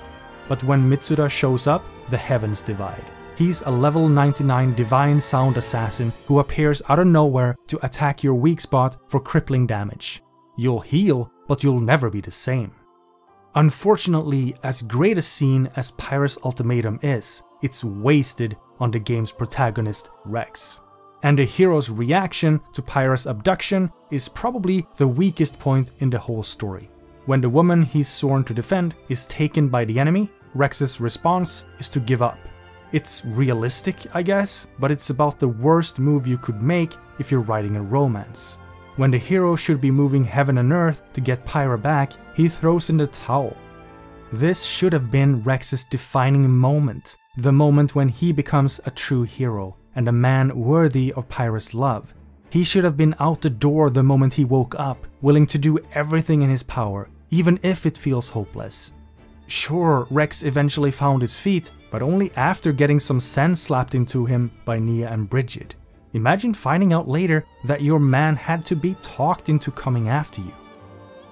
But when Mitsuda shows up, the heavens divide. He's a level 99 divine sound assassin who appears out of nowhere to attack your weak spot for crippling damage. You'll heal, but you'll never be the same. Unfortunately, as great a scene as Pyra's Ultimatum is, it's wasted on the game's protagonist, Rex and the hero's reaction to Pyra's abduction is probably the weakest point in the whole story. When the woman he's sworn to defend is taken by the enemy, Rex's response is to give up. It's realistic, I guess, but it's about the worst move you could make if you're writing a romance. When the hero should be moving heaven and earth to get Pyra back, he throws in the towel. This should have been Rex's defining moment, the moment when he becomes a true hero, and a man worthy of Pyra's love. He should have been out the door the moment he woke up, willing to do everything in his power, even if it feels hopeless. Sure, Rex eventually found his feet, but only after getting some sense slapped into him by Nia and Brighid. Imagine finding out later that your man had to be talked into coming after you.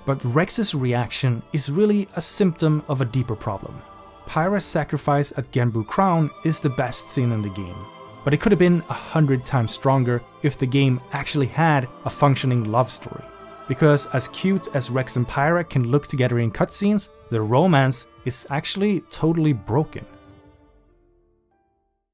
But Rex's reaction is really a symptom of a deeper problem. Pyra's sacrifice at Genbu Crown is the best scene in the game, but it could have been a hundred times stronger if the game actually had a functioning love story. Because as cute as Rex and Pyra can look together in cutscenes, their romance is actually totally broken.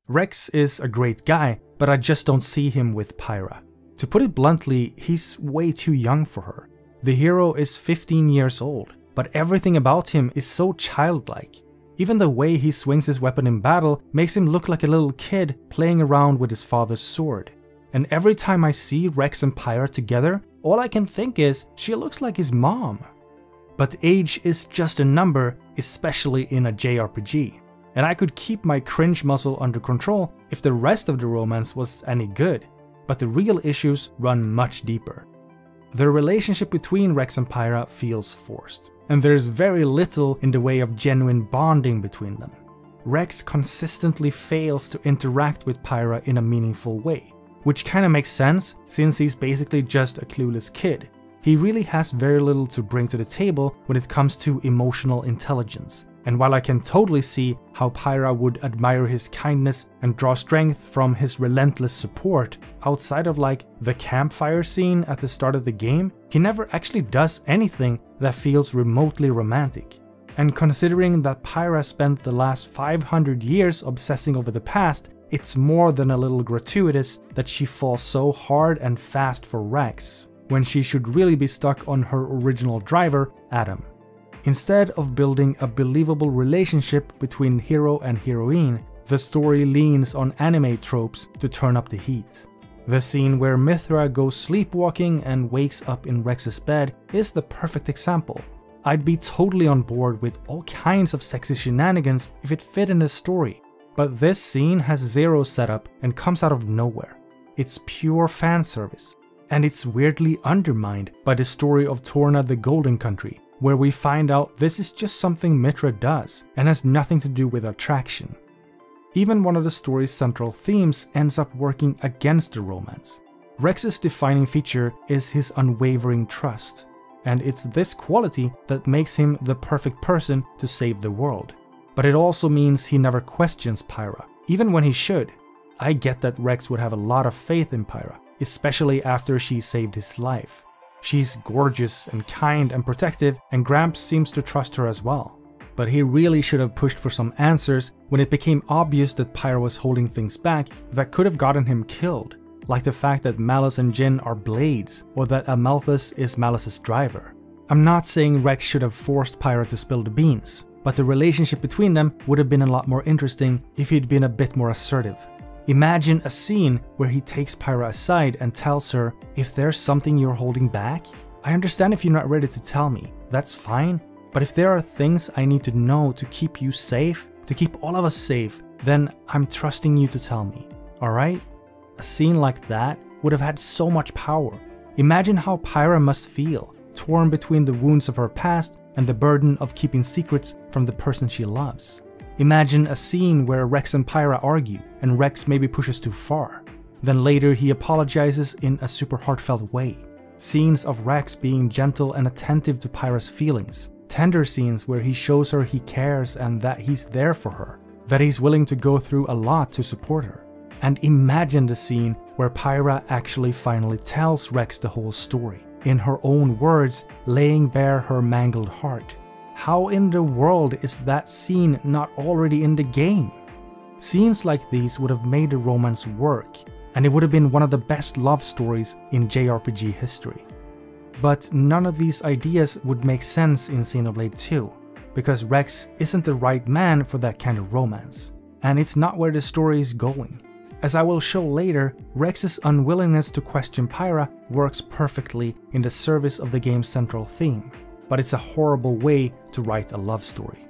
Rex is a great guy, but I just don't see him with Pyra. To put it bluntly, he's way too young for her. The hero is 15 years old, but everything about him is so childlike. Even the way he swings his weapon in battle makes him look like a little kid playing around with his father's sword. And every time I see Rex and Pyra together, all I can think is she looks like his mom. But age is just a number, especially in a JRPG. And I could keep my cringe muscle under control if the rest of the romance was any good. But the real issues run much deeper. The relationship between Rex and Pyra feels forced and there's very little in the way of genuine bonding between them. Rex consistently fails to interact with Pyra in a meaningful way, which kinda makes sense since he's basically just a clueless kid. He really has very little to bring to the table when it comes to emotional intelligence, And while I can totally see how Pyra would admire his kindness and draw strength from his relentless support, outside of like the campfire scene at the start of the game, he never actually does anything that feels remotely romantic. And considering that Pyra spent the last 500 years obsessing over the past, it's more than a little gratuitous that she falls so hard and fast for Rex, when she should really be stuck on her original driver, Adam. Instead of building a believable relationship between hero and heroine, the story leans on anime tropes to turn up the heat. The scene where Mythra goes sleepwalking and wakes up in Rex's bed is the perfect example. I'd be totally on board with all kinds of sexy shenanigans if it fit in the story, but this scene has zero setup and comes out of nowhere. It's pure fan service, and it's weirdly undermined by the story of Torna the Golden Country, where we find out this is just something Mythra does and has nothing to do with attraction. Even one of the story's central themes ends up working against the romance. Rex's defining feature is his unwavering trust, and it's this quality that makes him the perfect person to save the world. But it also means he never questions Pyra, even when he should. I get that Rex would have a lot of faith in Pyra, especially after she saved his life. She's gorgeous and kind and protective, and Gramps seems to trust her as well. But he really should have pushed for some answers when it became obvious that Pyra was holding things back that could have gotten him killed, like the fact that Malos and Jin are blades, or that Amalthus is Malos's driver. I'm not saying Rex should have forced Pyra to spill the beans, but the relationship between them would have been a lot more interesting if he'd been a bit more assertive. Imagine a scene where he takes Pyra aside and tells her, if there's something you're holding back, I understand if you're not ready to tell me, that's fine, but if there are things I need to know to keep you safe, to keep all of us safe, then I'm trusting you to tell me, alright? A scene like that would have had so much power. Imagine how Pyra must feel, torn between the wounds of her past and the burden of keeping secrets from the person she loves. Imagine a scene where Rex and Pyra argue, and Rex maybe pushes too far. Then later he apologizes in a super heartfelt way. Scenes of Rex being gentle and attentive to Pyra's feelings. Tender scenes where he shows her he cares and that he's there for her. That he's willing to go through a lot to support her. And imagine the scene where Pyra actually finally tells Rex the whole story, in her own words, laying bare her mangled heart. How in the world is that scene not already in the game? Scenes like these would have made the romance work, and it would have been one of the best love stories in JRPG history. But none of these ideas would make sense in Xenoblade 2, because Rex isn't the right man for that kind of romance, and it's not where the story is going. As I will show later, Rex's unwillingness to question Pyra works perfectly in the service of the game's central theme but it's a horrible way to write a love story.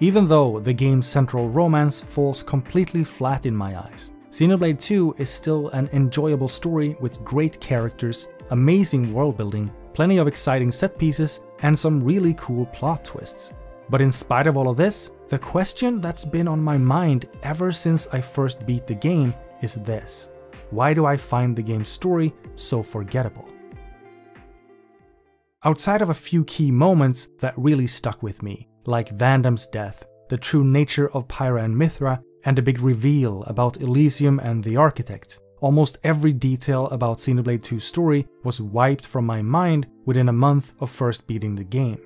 Even though the game's central romance falls completely flat in my eyes, Xenoblade 2 is still an enjoyable story with great characters, amazing world building, plenty of exciting set pieces, and some really cool plot twists. But in spite of all of this, the question that's been on my mind ever since I first beat the game is this. Why do I find the game's story so forgettable? Outside of a few key moments that really stuck with me, like Vandham's death, the true nature of Pyra and Mythra, and a big reveal about Elysium and the Architect, almost every detail about Xenoblade 2's story was wiped from my mind within a month of first beating the game.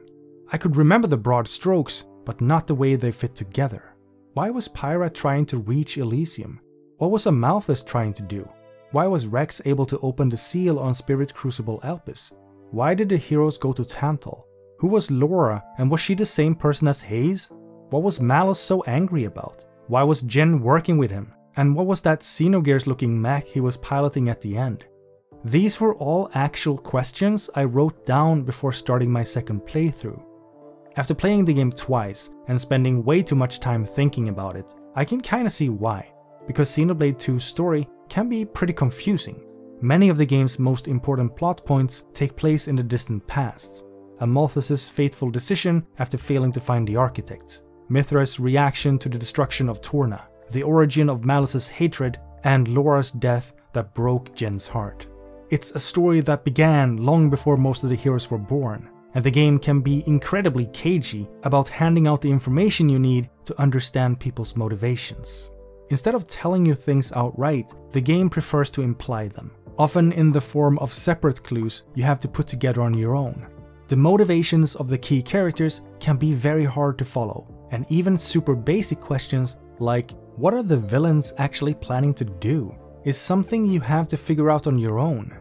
I could remember the broad strokes, but not the way they fit together. Why was Pyra trying to reach Elysium? What was Amalthus trying to do? Why was Rex able to open the seal on Spirit Crucible Elpis? Why did the heroes go to Tantal? Who was Lora and was she the same person as Haze? What was Malos so angry about? Why was Jin working with him? And what was that Xenogears looking mech he was piloting at the end? These were all actual questions I wrote down before starting my second playthrough. After playing the game twice and spending way too much time thinking about it, I can kinda see why, because Xenoblade 2's story can be pretty confusing. Many of the game's most important plot points take place in the distant past. Amalthus' fateful decision after failing to find the architects, Mythra's reaction to the destruction of Torna, the origin of Malos's hatred, and Lora's death that broke Jin's heart. It's a story that began long before most of the heroes were born, and the game can be incredibly cagey about handing out the information you need to understand people's motivations. Instead of telling you things outright, the game prefers to imply them, often in the form of separate clues you have to put together on your own. The motivations of the key characters can be very hard to follow, and even super basic questions like what are the villains actually planning to do is something you have to figure out on your own.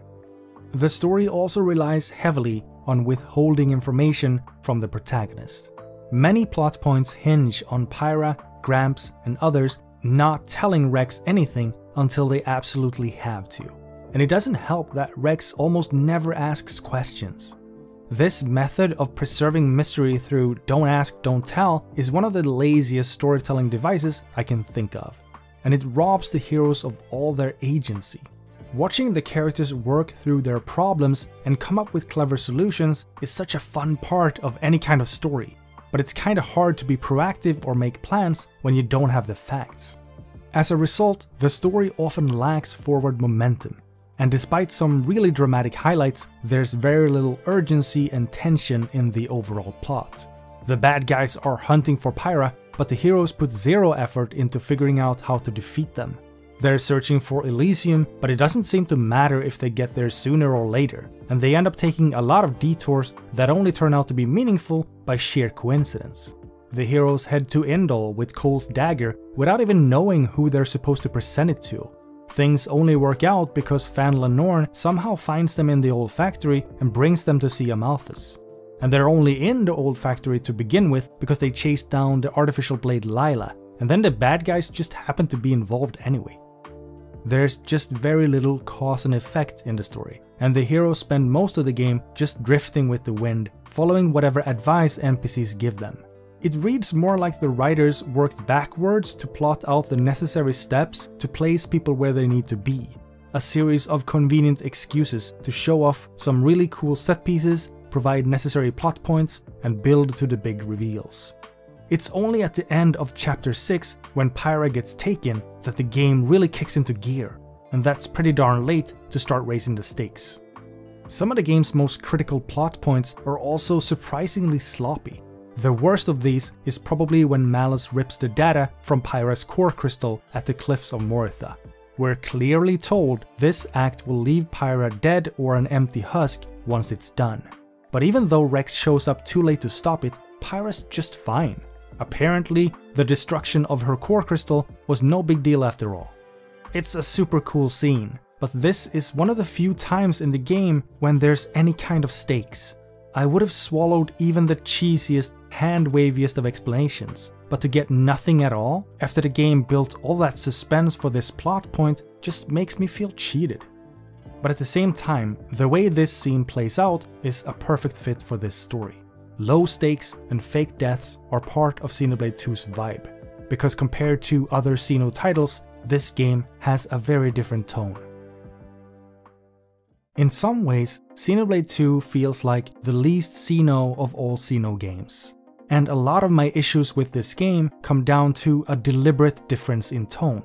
The story also relies heavily on withholding information from the protagonist. Many plot points hinge on Pyra, Gramps, and others not telling Rex anything until they absolutely have to. And it doesn't help that Rex almost never asks questions. This method of preserving mystery through don't ask, don't tell is one of the laziest storytelling devices I can think of, and it robs the heroes of all their agency. Watching the characters work through their problems and come up with clever solutions is such a fun part of any kind of story, but it's kinda hard to be proactive or make plans when you don't have the facts. As a result, the story often lacks forward momentum, and despite some really dramatic highlights, there's very little urgency and tension in the overall plot. The bad guys are hunting for Pyra, but the heroes put zero effort into figuring out how to defeat them. They're searching for Elysium, but it doesn't seem to matter if they get there sooner or later, and they end up taking a lot of detours that only turn out to be meaningful by sheer coincidence. The heroes head to Indol with Cole's dagger without even knowing who they're supposed to present it to, Things only work out because Fan la Norne somehow finds them in the old factory and brings them to see Amalthus. And they're only in the old factory to begin with because they chased down the artificial blade Lila, and then the bad guys just happen to be involved anyway. There's just very little cause and effect in the story, and the heroes spend most of the game just drifting with the wind, following whatever advice NPCs give them. It reads more like the writers worked backwards to plot out the necessary steps to place people where they need to be. A series of convenient excuses to show off some really cool set pieces, provide necessary plot points, and build to the big reveals. It's only at the end of chapter 6, when Pyra gets taken, that the game really kicks into gear, and that's pretty darn late to start raising the stakes. Some of the game's most critical plot points are also surprisingly sloppy, the worst of these is probably when Malos rips the data from Pyra's core crystal at the cliffs of Morytha. We're clearly told this act will leave Pyra dead or an empty husk once it's done. But even though Rex shows up too late to stop it, Pyra's just fine. Apparently, the destruction of her core crystal was no big deal after all. It's a super cool scene, but this is one of the few times in the game when there's any kind of stakes. I would have swallowed even the cheesiest, hand-waviest of explanations, but to get nothing at all, after the game built all that suspense for this plot point, just makes me feel cheated. But at the same time, the way this scene plays out is a perfect fit for this story. Low stakes and fake deaths are part of Xenoblade 2's vibe, because compared to other Xeno titles, this game has a very different tone. In some ways, Xenoblade 2 feels like the least Xeno of all Xeno games. And a lot of my issues with this game come down to a deliberate difference in tone.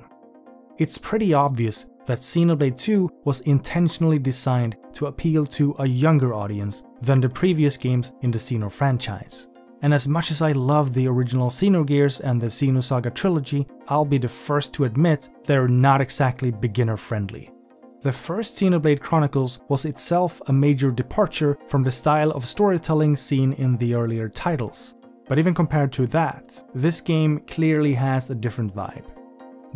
It's pretty obvious that Xenoblade 2 was intentionally designed to appeal to a younger audience than the previous games in the Xeno franchise. And as much as I love the original Xenogears and the Xenosaga trilogy, I'll be the first to admit they're not exactly beginner friendly. The first Xenoblade Chronicles was itself a major departure from the style of storytelling seen in the earlier titles. But even compared to that, this game clearly has a different vibe.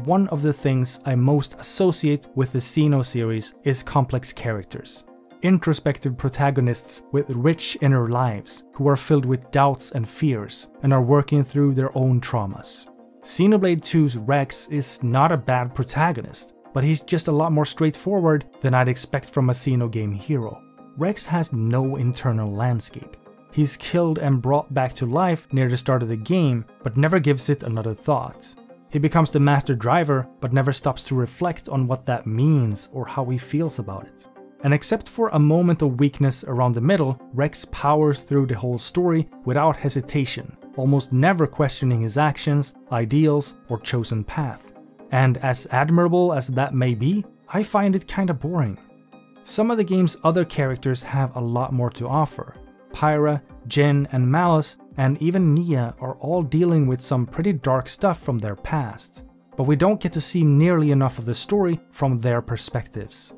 One of the things I most associate with the Xeno series is complex characters. Introspective protagonists with rich inner lives who are filled with doubts and fears and are working through their own traumas. Xenoblade 2's Rex is not a bad protagonist, but he's just a lot more straightforward than I'd expect from a Xeno game hero. Rex has no internal landscape. He's killed and brought back to life near the start of the game, but never gives it another thought. He becomes the master driver, but never stops to reflect on what that means or how he feels about it. And except for a moment of weakness around the middle, Rex powers through the whole story without hesitation, almost never questioning his actions, ideals, or chosen path and as admirable as that may be, I find it kinda boring. Some of the game's other characters have a lot more to offer. Pyra, Jin, and Malos, and even Nia are all dealing with some pretty dark stuff from their past. But we don't get to see nearly enough of the story from their perspectives.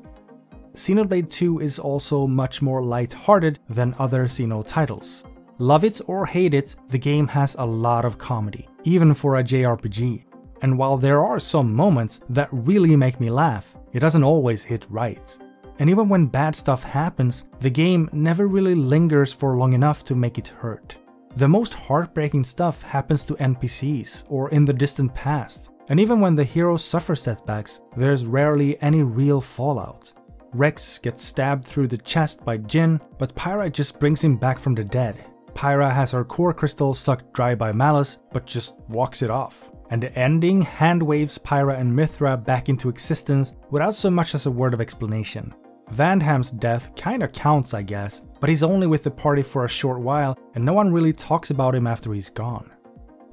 Xenoblade 2 is also much more light-hearted than other Xeno titles. Love it or hate it, the game has a lot of comedy, even for a JRPG. And while there are some moments that really make me laugh, it doesn't always hit right. And even when bad stuff happens, the game never really lingers for long enough to make it hurt. The most heartbreaking stuff happens to NPCs or in the distant past, and even when the hero suffers setbacks, there's rarely any real fallout. Rex gets stabbed through the chest by Jin, but Pyra just brings him back from the dead. Pyra has her core crystal sucked dry by Malos, but just walks it off. And the ending hand waves Pyra and Mythra back into existence without so much as a word of explanation. Vandham's death kinda counts I guess, but he's only with the party for a short while and no one really talks about him after he's gone.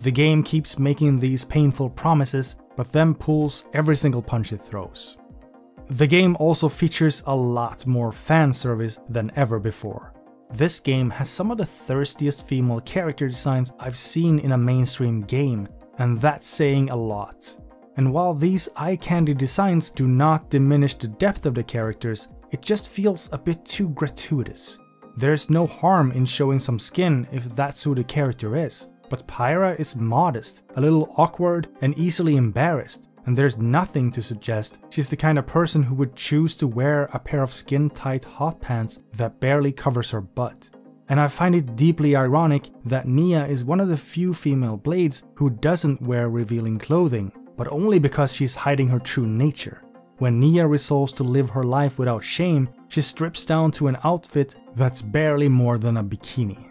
The game keeps making these painful promises, but then pulls every single punch it throws. The game also features a lot more fan service than ever before. This game has some of the thirstiest female character designs I've seen in a mainstream game, and that's saying a lot. And while these eye candy designs do not diminish the depth of the characters, it just feels a bit too gratuitous. There's no harm in showing some skin if that's who the character is, but Pyra is modest, a little awkward, and easily embarrassed, and there's nothing to suggest she's the kind of person who would choose to wear a pair of skin-tight hot pants that barely covers her butt. And I find it deeply ironic that Nia is one of the few female blades who doesn't wear revealing clothing, but only because she's hiding her true nature. When Nia resolves to live her life without shame, she strips down to an outfit that's barely more than a bikini.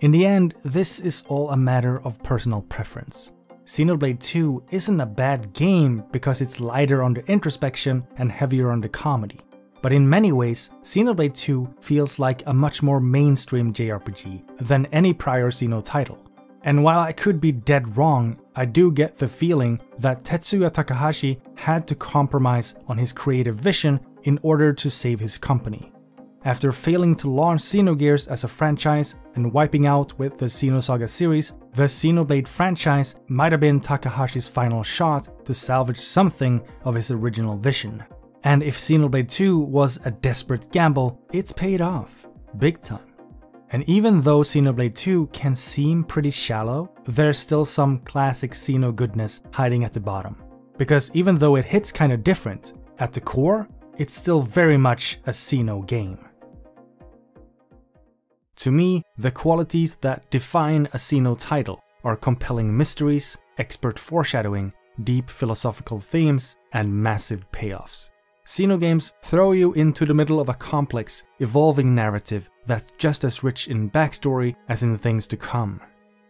In the end, this is all a matter of personal preference. Xenoblade 2 isn't a bad game because it's lighter on the introspection and heavier on the comedy. But in many ways, Xenoblade 2 feels like a much more mainstream JRPG than any prior Xeno title. And while I could be dead wrong, I do get the feeling that Tetsuya Takahashi had to compromise on his creative vision in order to save his company. After failing to launch Xenogears as a franchise and wiping out with the Xenosaga series, the Xenoblade franchise might have been Takahashi's final shot to salvage something of his original vision. And if Xenoblade 2 was a desperate gamble, it paid off. Big time. And even though Xenoblade 2 can seem pretty shallow, there's still some classic Xeno goodness hiding at the bottom. Because even though it hits kinda different, at the core, it's still very much a Xeno game. To me, the qualities that define a Xeno title are compelling mysteries, expert foreshadowing, deep philosophical themes, and massive payoffs. Xeno games throw you into the middle of a complex, evolving narrative that's just as rich in backstory as in things to come.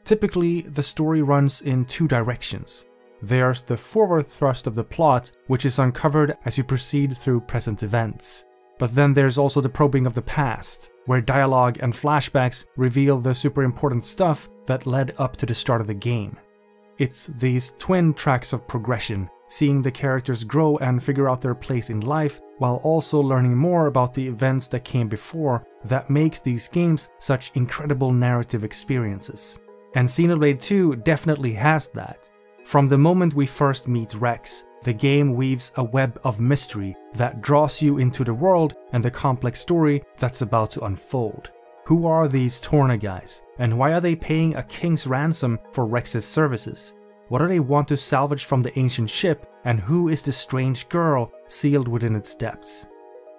Typically, the story runs in two directions. There's the forward thrust of the plot, which is uncovered as you proceed through present events. But then there's also the probing of the past, where dialogue and flashbacks reveal the super important stuff that led up to the start of the game. It's these twin tracks of progression, seeing the characters grow and figure out their place in life, while also learning more about the events that came before, that makes these games such incredible narrative experiences. And Xenoblade 2 definitely has that. From the moment we first meet Rex, the game weaves a web of mystery that draws you into the world and the complex story that's about to unfold. Who are these Torna guys, and why are they paying a king's ransom for Rex's services? What do they want to salvage from the ancient ship, and who is the strange girl sealed within its depths?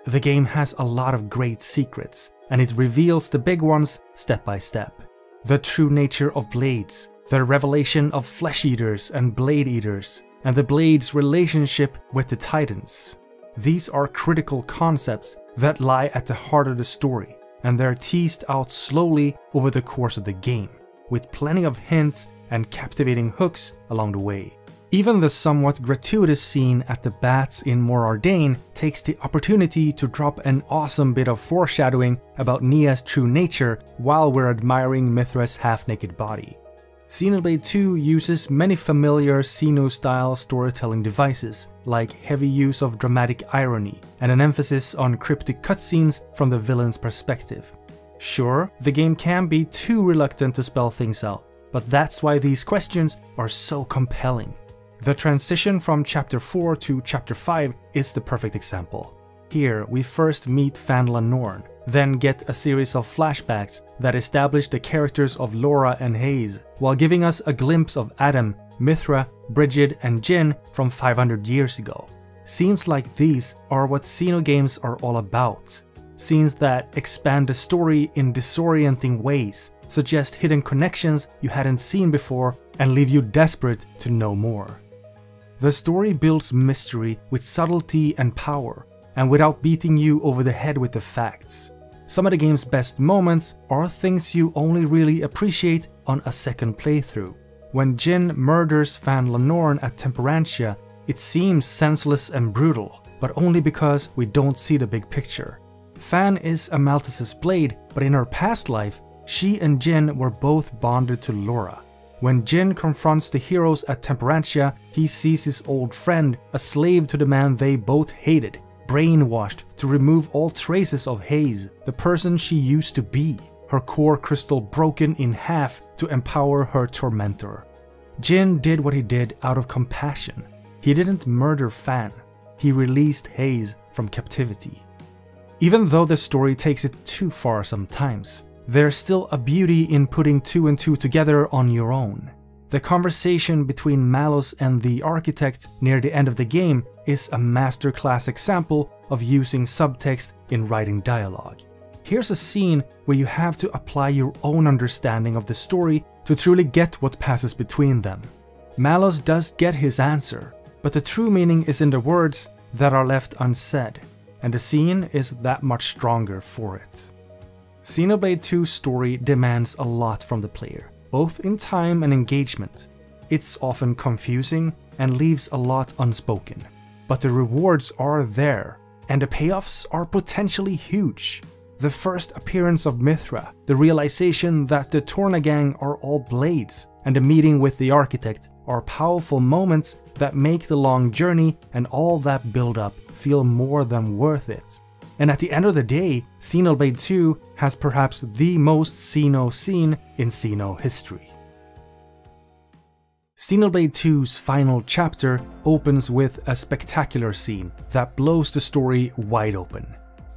The game has a lot of great secrets, and it reveals the big ones step by step. The true nature of blades, the revelation of flesh eaters and blade eaters, and the Blade's relationship with the Titans. These are critical concepts that lie at the heart of the story, and they're teased out slowly over the course of the game, with plenty of hints and captivating hooks along the way. Even the somewhat gratuitous scene at the bats in Mor Ardain takes the opportunity to drop an awesome bit of foreshadowing about Nia's true nature while we're admiring Mythra's half-naked body. Xenoblade 2 uses many familiar Xeno-style storytelling devices, like heavy use of dramatic irony and an emphasis on cryptic cutscenes from the villain's perspective. Sure, the game can be too reluctant to spell things out, but that's why these questions are so compelling. The transition from chapter 4 to chapter 5 is the perfect example. Here, we first meet Fan la Norne, then get a series of flashbacks that establish the characters of Lora and Haze, while giving us a glimpse of Adam, Mythra, Brighid, and Jin from 500 years ago. Scenes like these are what Xenogames are all about. Scenes that expand the story in disorienting ways, suggest hidden connections you hadn't seen before, and leave you desperate to know more. The story builds mystery with subtlety and power, and without beating you over the head with the facts. Some of the game's best moments are things you only really appreciate on a second playthrough. When Jin murders Van Norn at Temperantia, it seems senseless and brutal, but only because we don't see the big picture. Fan is Amalthus's blade, but in her past life, she and Jin were both bonded to Lora. When Jin confronts the heroes at Temperantia, he sees his old friend, a slave to the man they both hated, brainwashed to remove all traces of Haze, the person she used to be, her core crystal broken in half to empower her tormentor. Jin did what he did out of compassion. He didn't murder Fan, he released Haze from captivity. Even though the story takes it too far sometimes, there's still a beauty in putting two and two together on your own. The conversation between Malos and the architect near the end of the game is a masterclass example of using subtext in writing dialogue. Here's a scene where you have to apply your own understanding of the story to truly get what passes between them. Malos does get his answer, but the true meaning is in the words that are left unsaid, and the scene is that much stronger for it. Xenoblade 2's story demands a lot from the player, both in time and engagement. It's often confusing and leaves a lot unspoken. But the rewards are there, and the payoffs are potentially huge. The first appearance of Mythra, the realization that the Torna gang are all blades, and the meeting with the architect are powerful moments that make the long journey and all that build up feel more than worth it. And at the end of the day, Xenoblade 2 has perhaps the most Xeno scene in Xeno history. Xenoblade 2's final chapter opens with a spectacular scene that blows the story wide open.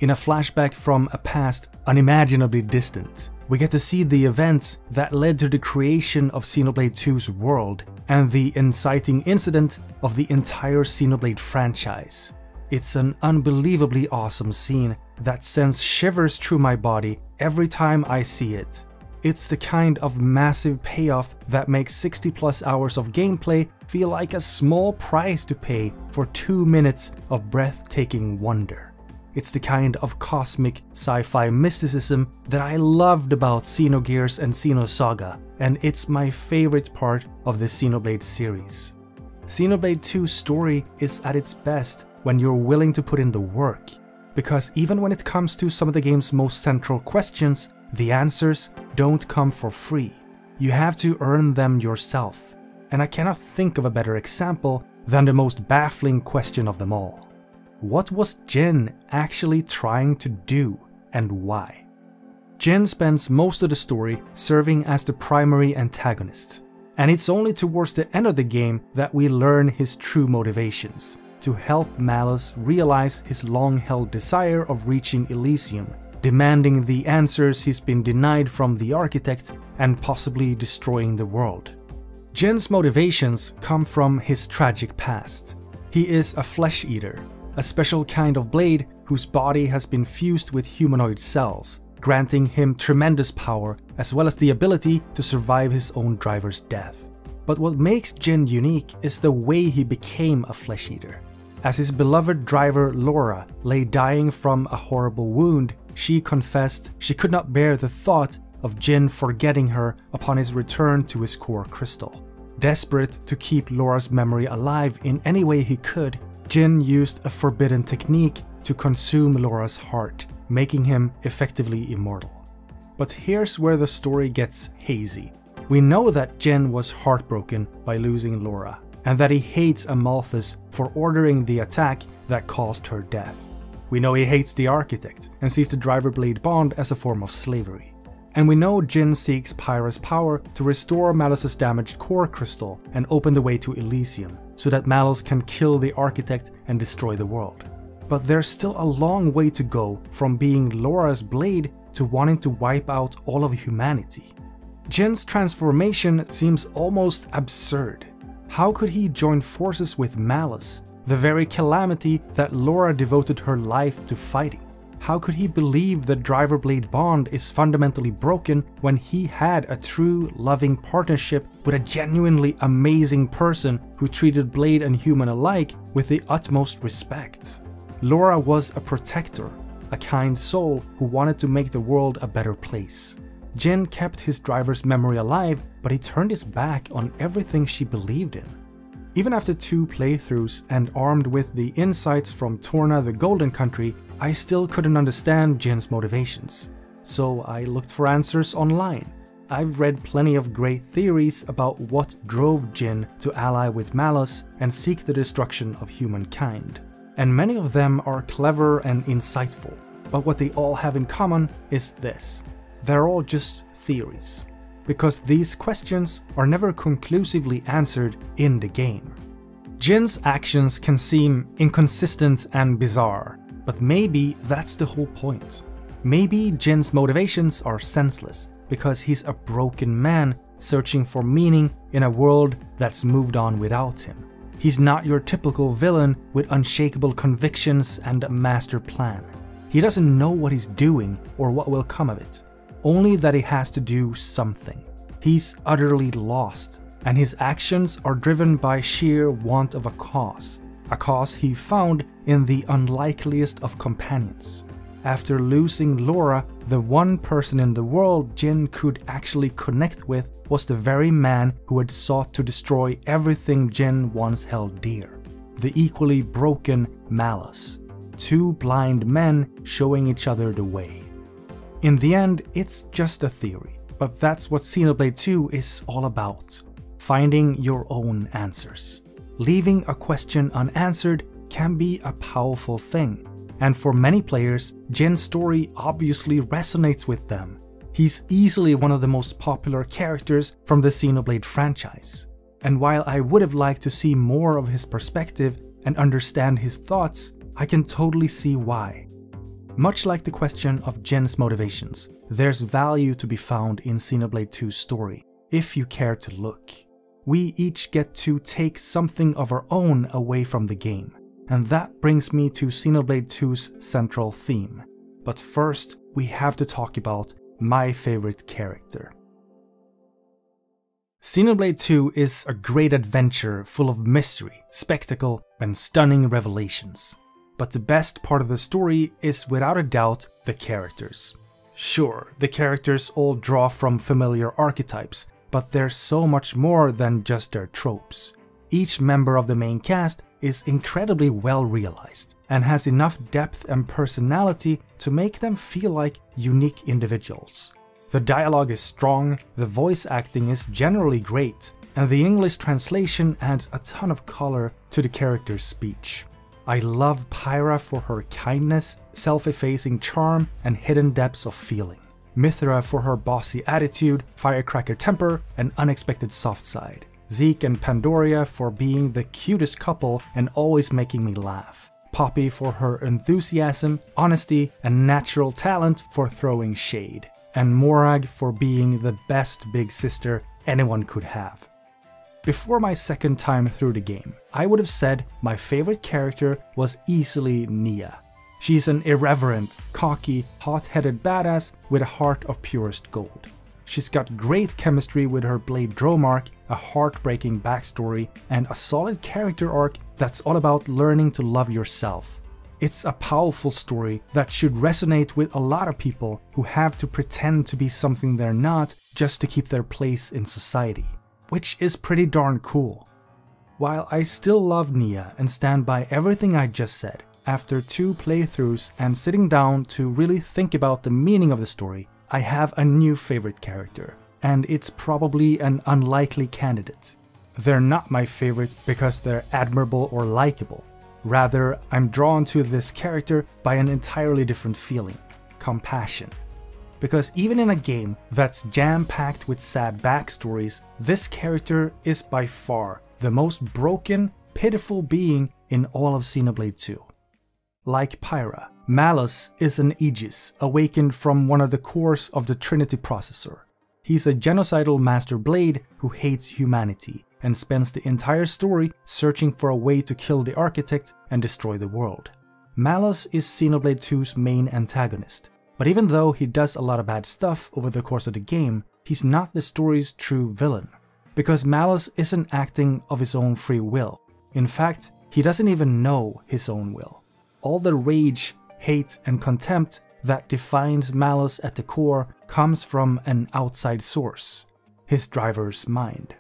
In a flashback from a past unimaginably distant, we get to see the events that led to the creation of Xenoblade 2's world and the inciting incident of the entire Xenoblade franchise. It's an unbelievably awesome scene that sends shivers through my body every time I see it. It's the kind of massive payoff that makes 60 plus hours of gameplay feel like a small price to pay for 2 minutes of breathtaking wonder. It's the kind of cosmic sci-fi mysticism that I loved about Xenogears and Xenosaga, and it's my favorite part of the Xenoblade series. Xenoblade 2's story is at its best when you're willing to put in the work. Because even when it comes to some of the game's most central questions, the answers don't come for free. You have to earn them yourself. And I cannot think of a better example than the most baffling question of them all. What was Jin actually trying to do and why? Jin spends most of the story serving as the primary antagonist, and it's only towards the end of the game that we learn his true motivations to help Malos realize his long-held desire of reaching Elysium, demanding the answers he's been denied from the architect and possibly destroying the world. Jin's motivations come from his tragic past. He is a flesh eater, a special kind of blade whose body has been fused with humanoid cells, granting him tremendous power as well as the ability to survive his own driver's death. But what makes Jin unique is the way he became a flesh eater. As his beloved driver Lora lay dying from a horrible wound, she confessed she could not bear the thought of Jin forgetting her upon his return to his core crystal. Desperate to keep Lora's memory alive in any way he could, Jin used a forbidden technique to consume Lora's heart, making him effectively immortal. But here's where the story gets hazy. We know that Jin was heartbroken by losing Lora, and that he hates Amalthus for ordering the attack that caused her death. We know he hates the architect and sees the driver blade bond as a form of slavery. And we know Jin seeks Pyra's power to restore Malos's damaged core crystal and open the way to Elysium, so that Malos can kill the architect and destroy the world. But there's still a long way to go from being Lora's blade to wanting to wipe out all of humanity. Jin's transformation seems almost absurd. How could he join forces with Malos, the very calamity that Lora devoted her life to fighting? How could he believe the driver blade bond is fundamentally broken when he had a true, loving partnership with a genuinely amazing person who treated Blade and human alike with the utmost respect? Lora was a protector, a kind soul who wanted to make the world a better place. Jin kept his driver's memory alive, but he turned his back on everything she believed in. Even after two playthroughs and armed with the insights from Torna the Golden Country, I still couldn't understand Jin's motivations. So I looked for answers online. I've read plenty of great theories about what drove Jin to ally with Malos and seek the destruction of humankind. And many of them are clever and insightful, but what they all have in common is this. They're all just theories because these questions are never conclusively answered in the game. Jin's actions can seem inconsistent and bizarre, but maybe that's the whole point. Maybe Jin's motivations are senseless because he's a broken man searching for meaning in a world that's moved on without him. He's not your typical villain with unshakable convictions and a master plan. He doesn't know what he's doing or what will come of it only that he has to do something. He's utterly lost, and his actions are driven by sheer want of a cause, a cause he found in the unlikeliest of companions. After losing Lora, the one person in the world Jin could actually connect with was the very man who had sought to destroy everything Jin once held dear the equally broken Malos. Two blind men showing each other the way. In the end, it's just a theory, but that's what Xenoblade 2 is all about finding your own answers. Leaving a question unanswered can be a powerful thing, and for many players, Jin's story obviously resonates with them. He's easily one of the most popular characters from the Xenoblade franchise. And while I would have liked to see more of his perspective and understand his thoughts, I can totally see why. Much like the question of Jin's motivations, there's value to be found in Xenoblade 2's story, if you care to look. We each get to take something of our own away from the game, and that brings me to Xenoblade 2's central theme. But first, we have to talk about my favorite character. Xenoblade 2 is a great adventure full of mystery, spectacle, and stunning revelations but the best part of the story is without a doubt the characters. Sure, the characters all draw from familiar archetypes, but there's so much more than just their tropes. Each member of the main cast is incredibly well realized and has enough depth and personality to make them feel like unique individuals. The dialogue is strong, the voice acting is generally great, and the English translation adds a ton of color to the character's speech. I love Pyra for her kindness, self-effacing charm, and hidden depths of feeling. Mythra for her bossy attitude, firecracker temper, and unexpected soft side. Zeke and Pandoria for being the cutest couple and always making me laugh. Poppy for her enthusiasm, honesty, and natural talent for throwing shade. And Morag for being the best big sister anyone could have. Before my second time through the game, I would have said my favorite character was easily Nia. She's an irreverent, cocky, hot-headed badass with a heart of purest gold. She's got great chemistry with her blade Dromarch, a heartbreaking backstory, and a solid character arc that's all about learning to love yourself. It's a powerful story that should resonate with a lot of people who have to pretend to be something they're not just to keep their place in society which is pretty darn cool. While I still love Nia and stand by everything I just said, after two playthroughs and sitting down to really think about the meaning of the story, I have a new favorite character, and it's probably an unlikely candidate. They're not my favorite because they're admirable or likable. Rather, I'm drawn to this character by an entirely different feeling compassion. Because even in a game that's jam packed with sad backstories, this character is by far the most broken, pitiful being in all of Xenoblade 2. Like Pyra, Malos is an Aegis awakened from one of the cores of the Trinity processor. He's a genocidal master blade who hates humanity and spends the entire story searching for a way to kill the architect and destroy the world. Malos is Xenoblade 2's main antagonist, but even though he does a lot of bad stuff over the course of the game, he's not the story's true villain. Because Malos isn't acting of his own free will. In fact, he doesn't even know his own will. All the rage, hate, and contempt that defines Malos at the core comes from an outside source, his driver's mind.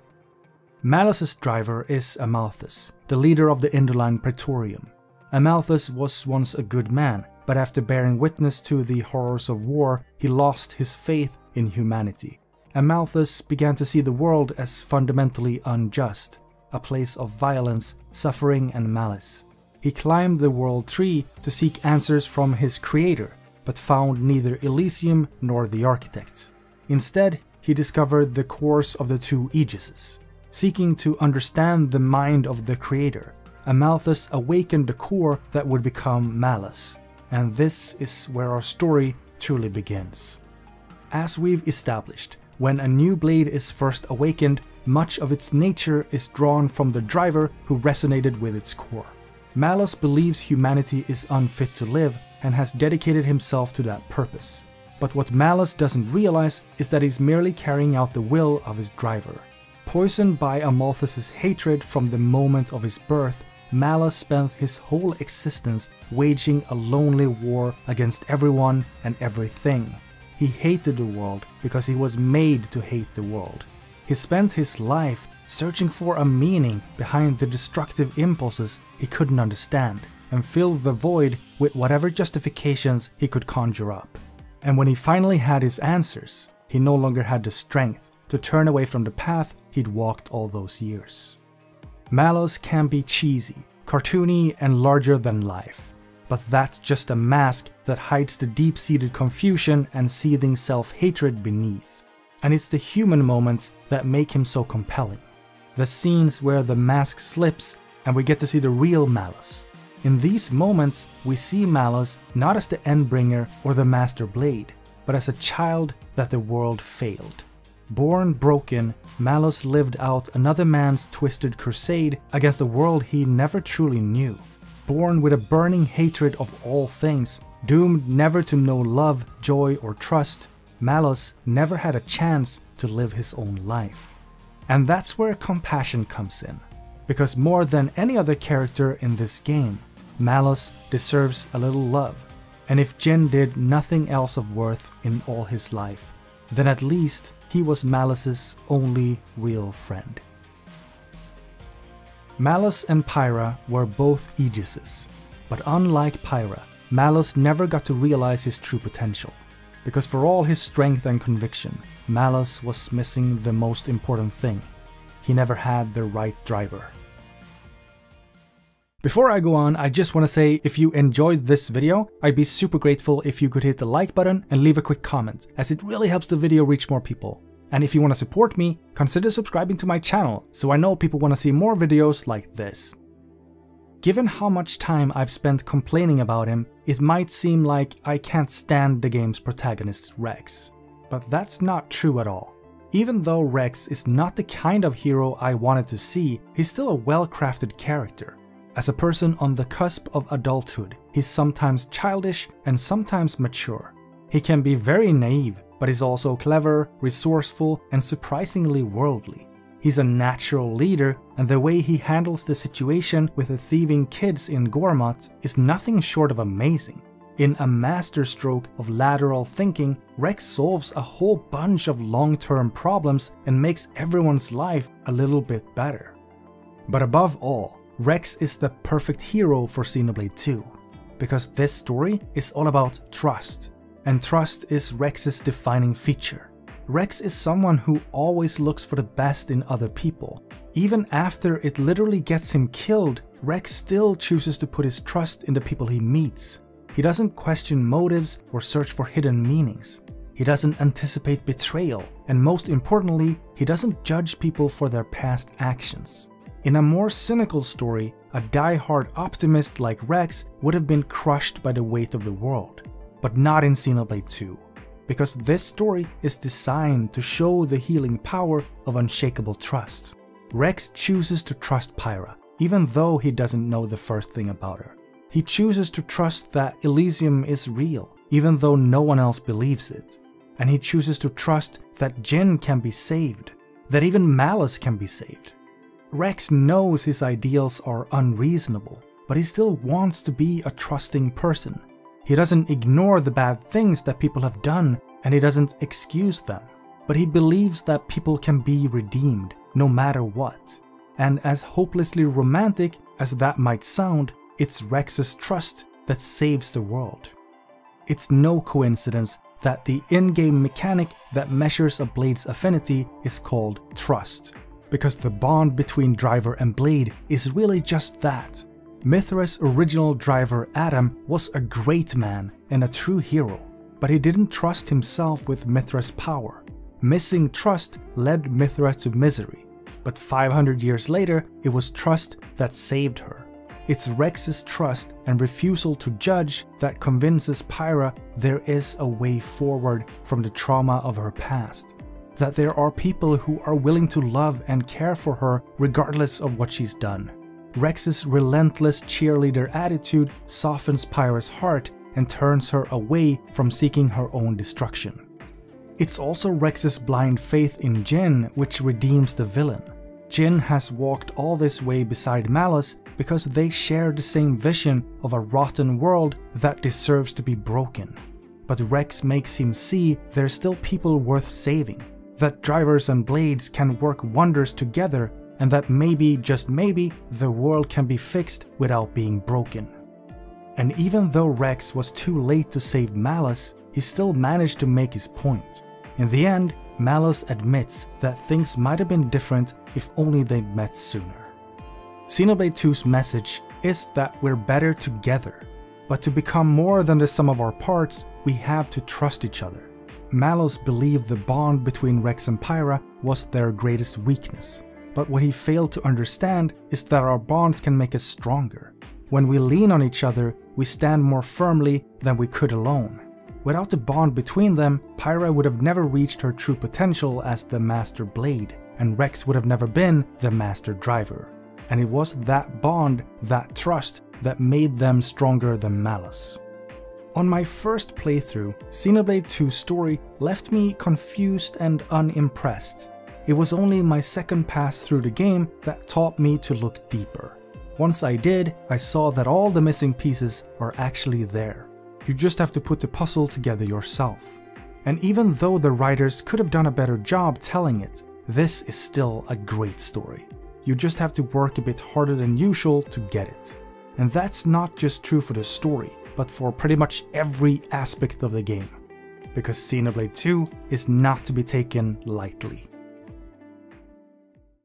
Malos's driver is Amalthus, the leader of the Indoline Praetorium. Amalthus was once a good man, but after bearing witness to the horrors of war, he lost his faith in humanity. Amalthus began to see the world as fundamentally unjust, a place of violence, suffering, and malice. He climbed the world tree to seek answers from his creator, but found neither Elysium nor the architects. Instead, he discovered the cores of the two Aegises. Seeking to understand the mind of the creator, Amalthus awakened the core that would become Malos, and this is where our story truly begins. As we've established, when a new blade is first awakened, much of its nature is drawn from the driver who resonated with its core. Malos believes humanity is unfit to live and has dedicated himself to that purpose. But what Malos doesn't realize is that he's merely carrying out the will of his driver. Poisoned by Amalthus' hatred from the moment of his birth, Malos spent his whole existence waging a lonely war against everyone and everything. He hated the world because he was made to hate the world. He spent his life searching for a meaning behind the destructive impulses he couldn't understand, and filled the void with whatever justifications he could conjure up. And when he finally had his answers, he no longer had the strength to turn away from the path he'd walked all those years. Malos can be cheesy, cartoony, and larger than life, but that's just a mask that hides the deep seated confusion and seething self hatred beneath. And it's the human moments that make him so compelling. The scenes where the mask slips and we get to see the real Malos. In these moments, we see Malos not as the Endbringer or the Master Blade, but as a child that the world failed. Born broken, Malos lived out another man's twisted crusade against a world he never truly knew. Born with a burning hatred of all things, doomed never to know love, joy, or trust, Malos never had a chance to live his own life. And that's where compassion comes in. Because more than any other character in this game, Malos deserves a little love. And if Jin did nothing else of worth in all his life, then at least he was Malos's only real friend. Malos and Pyra were both Aegises, but unlike Pyra, Malos never got to realize his true potential, because for all his strength and conviction, Malos was missing the most important thing. He never had the right driver. Before I go on, I just want to say if you enjoyed this video, I'd be super grateful if you could hit the like button and leave a quick comment, as it really helps the video reach more people. And if you want to support me, consider subscribing to my channel, so I know people want to see more videos like this. Given how much time I've spent complaining about him, it might seem like I can't stand the game's protagonist, Rex. But that's not true at all. Even though Rex is not the kind of hero I wanted to see, he's still a well-crafted character. As a person on the cusp of adulthood, he's sometimes childish and sometimes mature. He can be very naive, but he's also clever, resourceful, and surprisingly worldly. He's a natural leader, and the way he handles the situation with the thieving kids in Gormott is nothing short of amazing. In a masterstroke of lateral thinking, Rex solves a whole bunch of long-term problems and makes everyone's life a little bit better. But above all, Rex is the perfect hero for Xenoblade 2, because this story is all about trust, and trust is Rex's defining feature. Rex is someone who always looks for the best in other people, Even after it literally gets him killed, Rex still chooses to put his trust in the people he meets. He doesn't question motives or search for hidden meanings. He doesn't anticipate betrayal, and most importantly, he doesn't judge people for their past actions. In a more cynical story, a die-hard optimist like Rex would have been crushed by the weight of the world. But not in Xenoblade 2, because this story is designed to show the healing power of unshakable trust. Rex chooses to trust Pyra, even though he doesn't know the first thing about her. He chooses to trust that Elysium is real, even though no one else believes it. And he chooses to trust that Jin can be saved, that even Malos can be saved. Rex knows his ideals are unreasonable, but he still wants to be a trusting person. He doesn't ignore the bad things that people have done and he doesn't excuse them, but he believes that people can be redeemed no matter what. And as hopelessly romantic as that might sound, it's Rex's trust that saves the world. It's no coincidence that the in-game mechanic that measures a blade's affinity is called trust, because the bond between driver and blade is really just that. Mythra's original driver Adam was a great man and a true hero, but he didn't trust himself with Mythra's power. Missing trust led Mythra to misery, but 500 years later it was trust that saved her. It's Rex's trust and refusal to judge that convinces Pyra there is a way forward from the trauma of her past that there are people who are willing to love and care for her regardless of what she's done. Rex's relentless cheerleader attitude softens Pyra's heart and turns her away from seeking her own destruction. It's also Rex's blind faith in Jin which redeems the villain. Jin has walked all this way beside Malos because they share the same vision of a rotten world that deserves to be broken. But Rex makes him see there's still people worth saving, that drivers and blades can work wonders together and that maybe, just maybe, the world can be fixed without being broken. And even though Rex was too late to save Malos, he still managed to make his point. In the end, Malos admits that things might have been different if only they'd met sooner. Xenoblade 2's message is that we're better together, but to become more than the sum of our parts, we have to trust each other. Malos believed the bond between Rex and Pyra was their greatest weakness, but what he failed to understand is that our bonds can make us stronger. When we lean on each other, we stand more firmly than we could alone. Without the bond between them, Pyra would have never reached her true potential as the Master Blade, and Rex would have never been the Master Driver. And it was that bond, that trust, that made them stronger than Malos. On my first playthrough, Xenoblade 2's story left me confused and unimpressed. It was only my second pass through the game that taught me to look deeper. Once I did, I saw that all the missing pieces are actually there. You just have to put the puzzle together yourself. And even though the writers could have done a better job telling it, this is still a great story. You just have to work a bit harder than usual to get it. And that's not just true for the story but for pretty much every aspect of the game, because Xenoblade 2 is not to be taken lightly.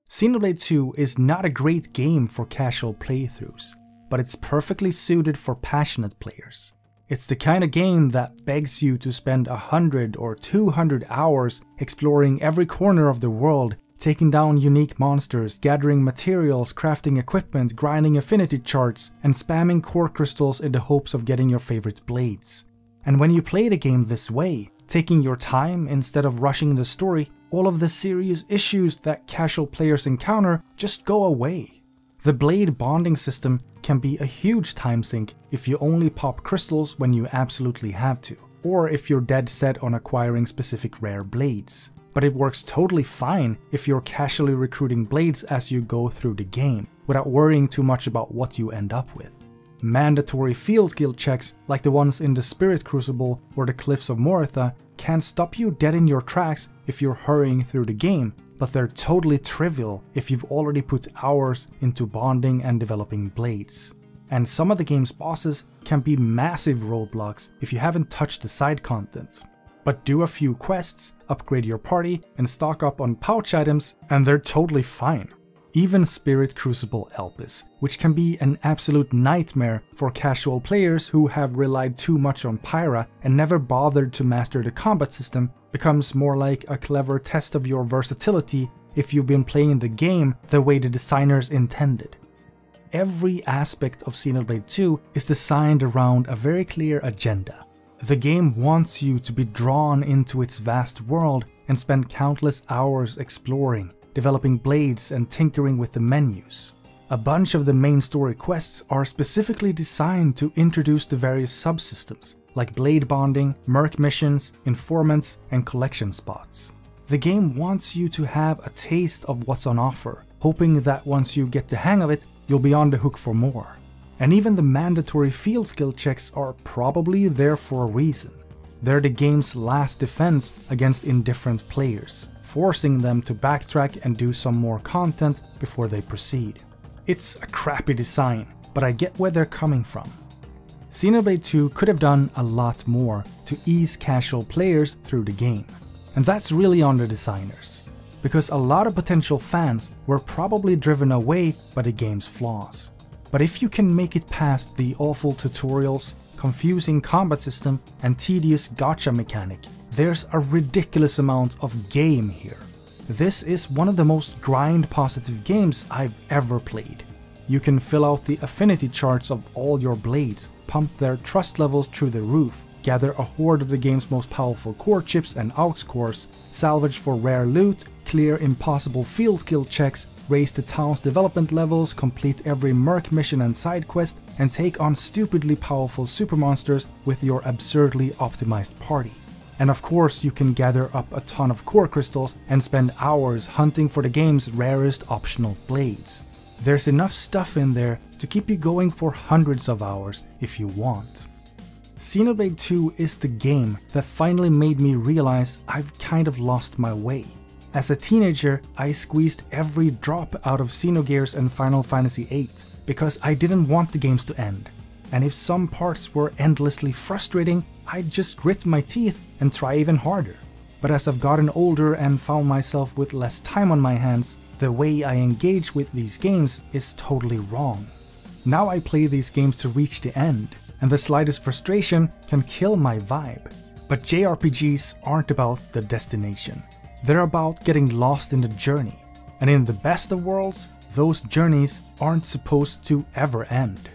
Xenoblade 2 is not a great game for casual playthroughs, but it's perfectly suited for passionate players. It's the kind of game that begs you to spend 100 or 200 hours exploring every corner of the world taking down unique monsters, gathering materials, crafting equipment, grinding affinity charts, and spamming core crystals in the hopes of getting your favorite blades. And when you play the game this way, taking your time instead of rushing the story, all of the serious issues that casual players encounter just go away. The blade bonding system can be a huge time sink if you only pop crystals when you absolutely have to, or if you're dead set on acquiring specific rare blades but it works totally fine if you're casually recruiting blades as you go through the game, without worrying too much about what you end up with. Mandatory field guild checks, like the ones in the Spirit Crucible or the Cliffs of Morytha, can stop you dead in your tracks if you're hurrying through the game, but they're totally trivial if you've already put hours into bonding and developing blades. And some of the game's bosses can be massive roadblocks if you haven't touched the side content but do a few quests, upgrade your party, and stock up on pouch items, and they're totally fine. even Spirit Crucible Elpis, which can be an absolute nightmare for casual players who have relied too much on Pyra and never bothered to master the combat system, becomes more like a clever test of your versatility if you've been playing the game the way the designers intended. Every aspect of Xenoblade 2 is designed around a very clear agenda. The game wants you to be drawn into its vast world and spend countless hours exploring, developing blades and tinkering with the menus. A bunch of the main story quests are specifically designed to introduce the various subsystems, like blade bonding, merc missions, informants, and collection spots. The game wants you to have a taste of what's on offer, hoping that once you get the hang of it, you'll be on the hook for more. And even the mandatory field skill checks are probably there for a reason. They're the game's last defense against indifferent players forcing them to backtrack and do some more content before they proceed. It's a crappy design, but I get where they're coming from. Xenoblade 2 could have done a lot more to ease casual players through the game. And that's really on the designers, because a lot of potential fans were probably driven away by the game's flaws. But if you can make it past the awful tutorials, confusing combat system, and tedious gacha mechanic, there's a ridiculous amount of game here. This is one of the most grind positive games I've ever played. You can fill out the affinity charts of all your blades, pump their trust levels through the roof, gather a horde of the game's most powerful core chips and aux cores, salvage for rare loot, clear impossible field skill checks, raise the town's development levels, complete every merc mission and side quest, and take on stupidly powerful super monsters with your absurdly optimized party. And of course, you can gather up a ton of core crystals and spend hours hunting for the game's rarest optional blades. There's enough stuff in there to keep you going for hundreds of hours if you want. Xenoblade 2 is the game that finally made me realize I've kind of lost my way. As a teenager, I squeezed every drop out of Xenogears and Final Fantasy VIII because I didn't want the games to end. And if some parts were endlessly frustrating, I'd just grit my teeth and try even harder. But as I've gotten older and found myself with less time on my hands, the way I engage with these games is totally wrong. Now I play these games to reach the end, and the slightest frustration can kill my vibe. But JRPGs aren't about the destination. They're about getting lost in the journey. And in the best of worlds, those journeys aren't supposed to ever end.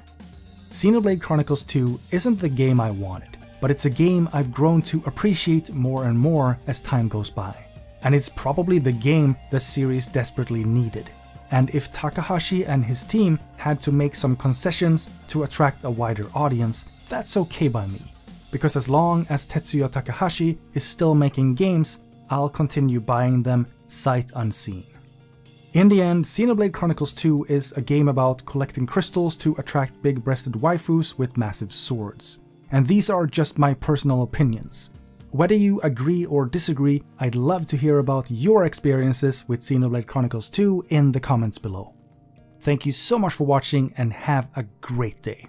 Xenoblade Chronicles 2 isn't the game I wanted, but it's a game I've grown to appreciate more and more as time goes by. And it's probably the game the series desperately needed. And if Takahashi and his team had to make some concessions to attract a wider audience, that's okay by me. Because as long as Tetsuya Takahashi is still making games, I'll continue buying them sight unseen. In the end, Xenoblade Chronicles 2 is a game about collecting crystals to attract big-breasted waifus with massive swords and these are just my personal opinions. Whether you agree or disagree, I'd love to hear about your experiences with Xenoblade Chronicles 2 in the comments below. Thank you so much for watching and have a great day.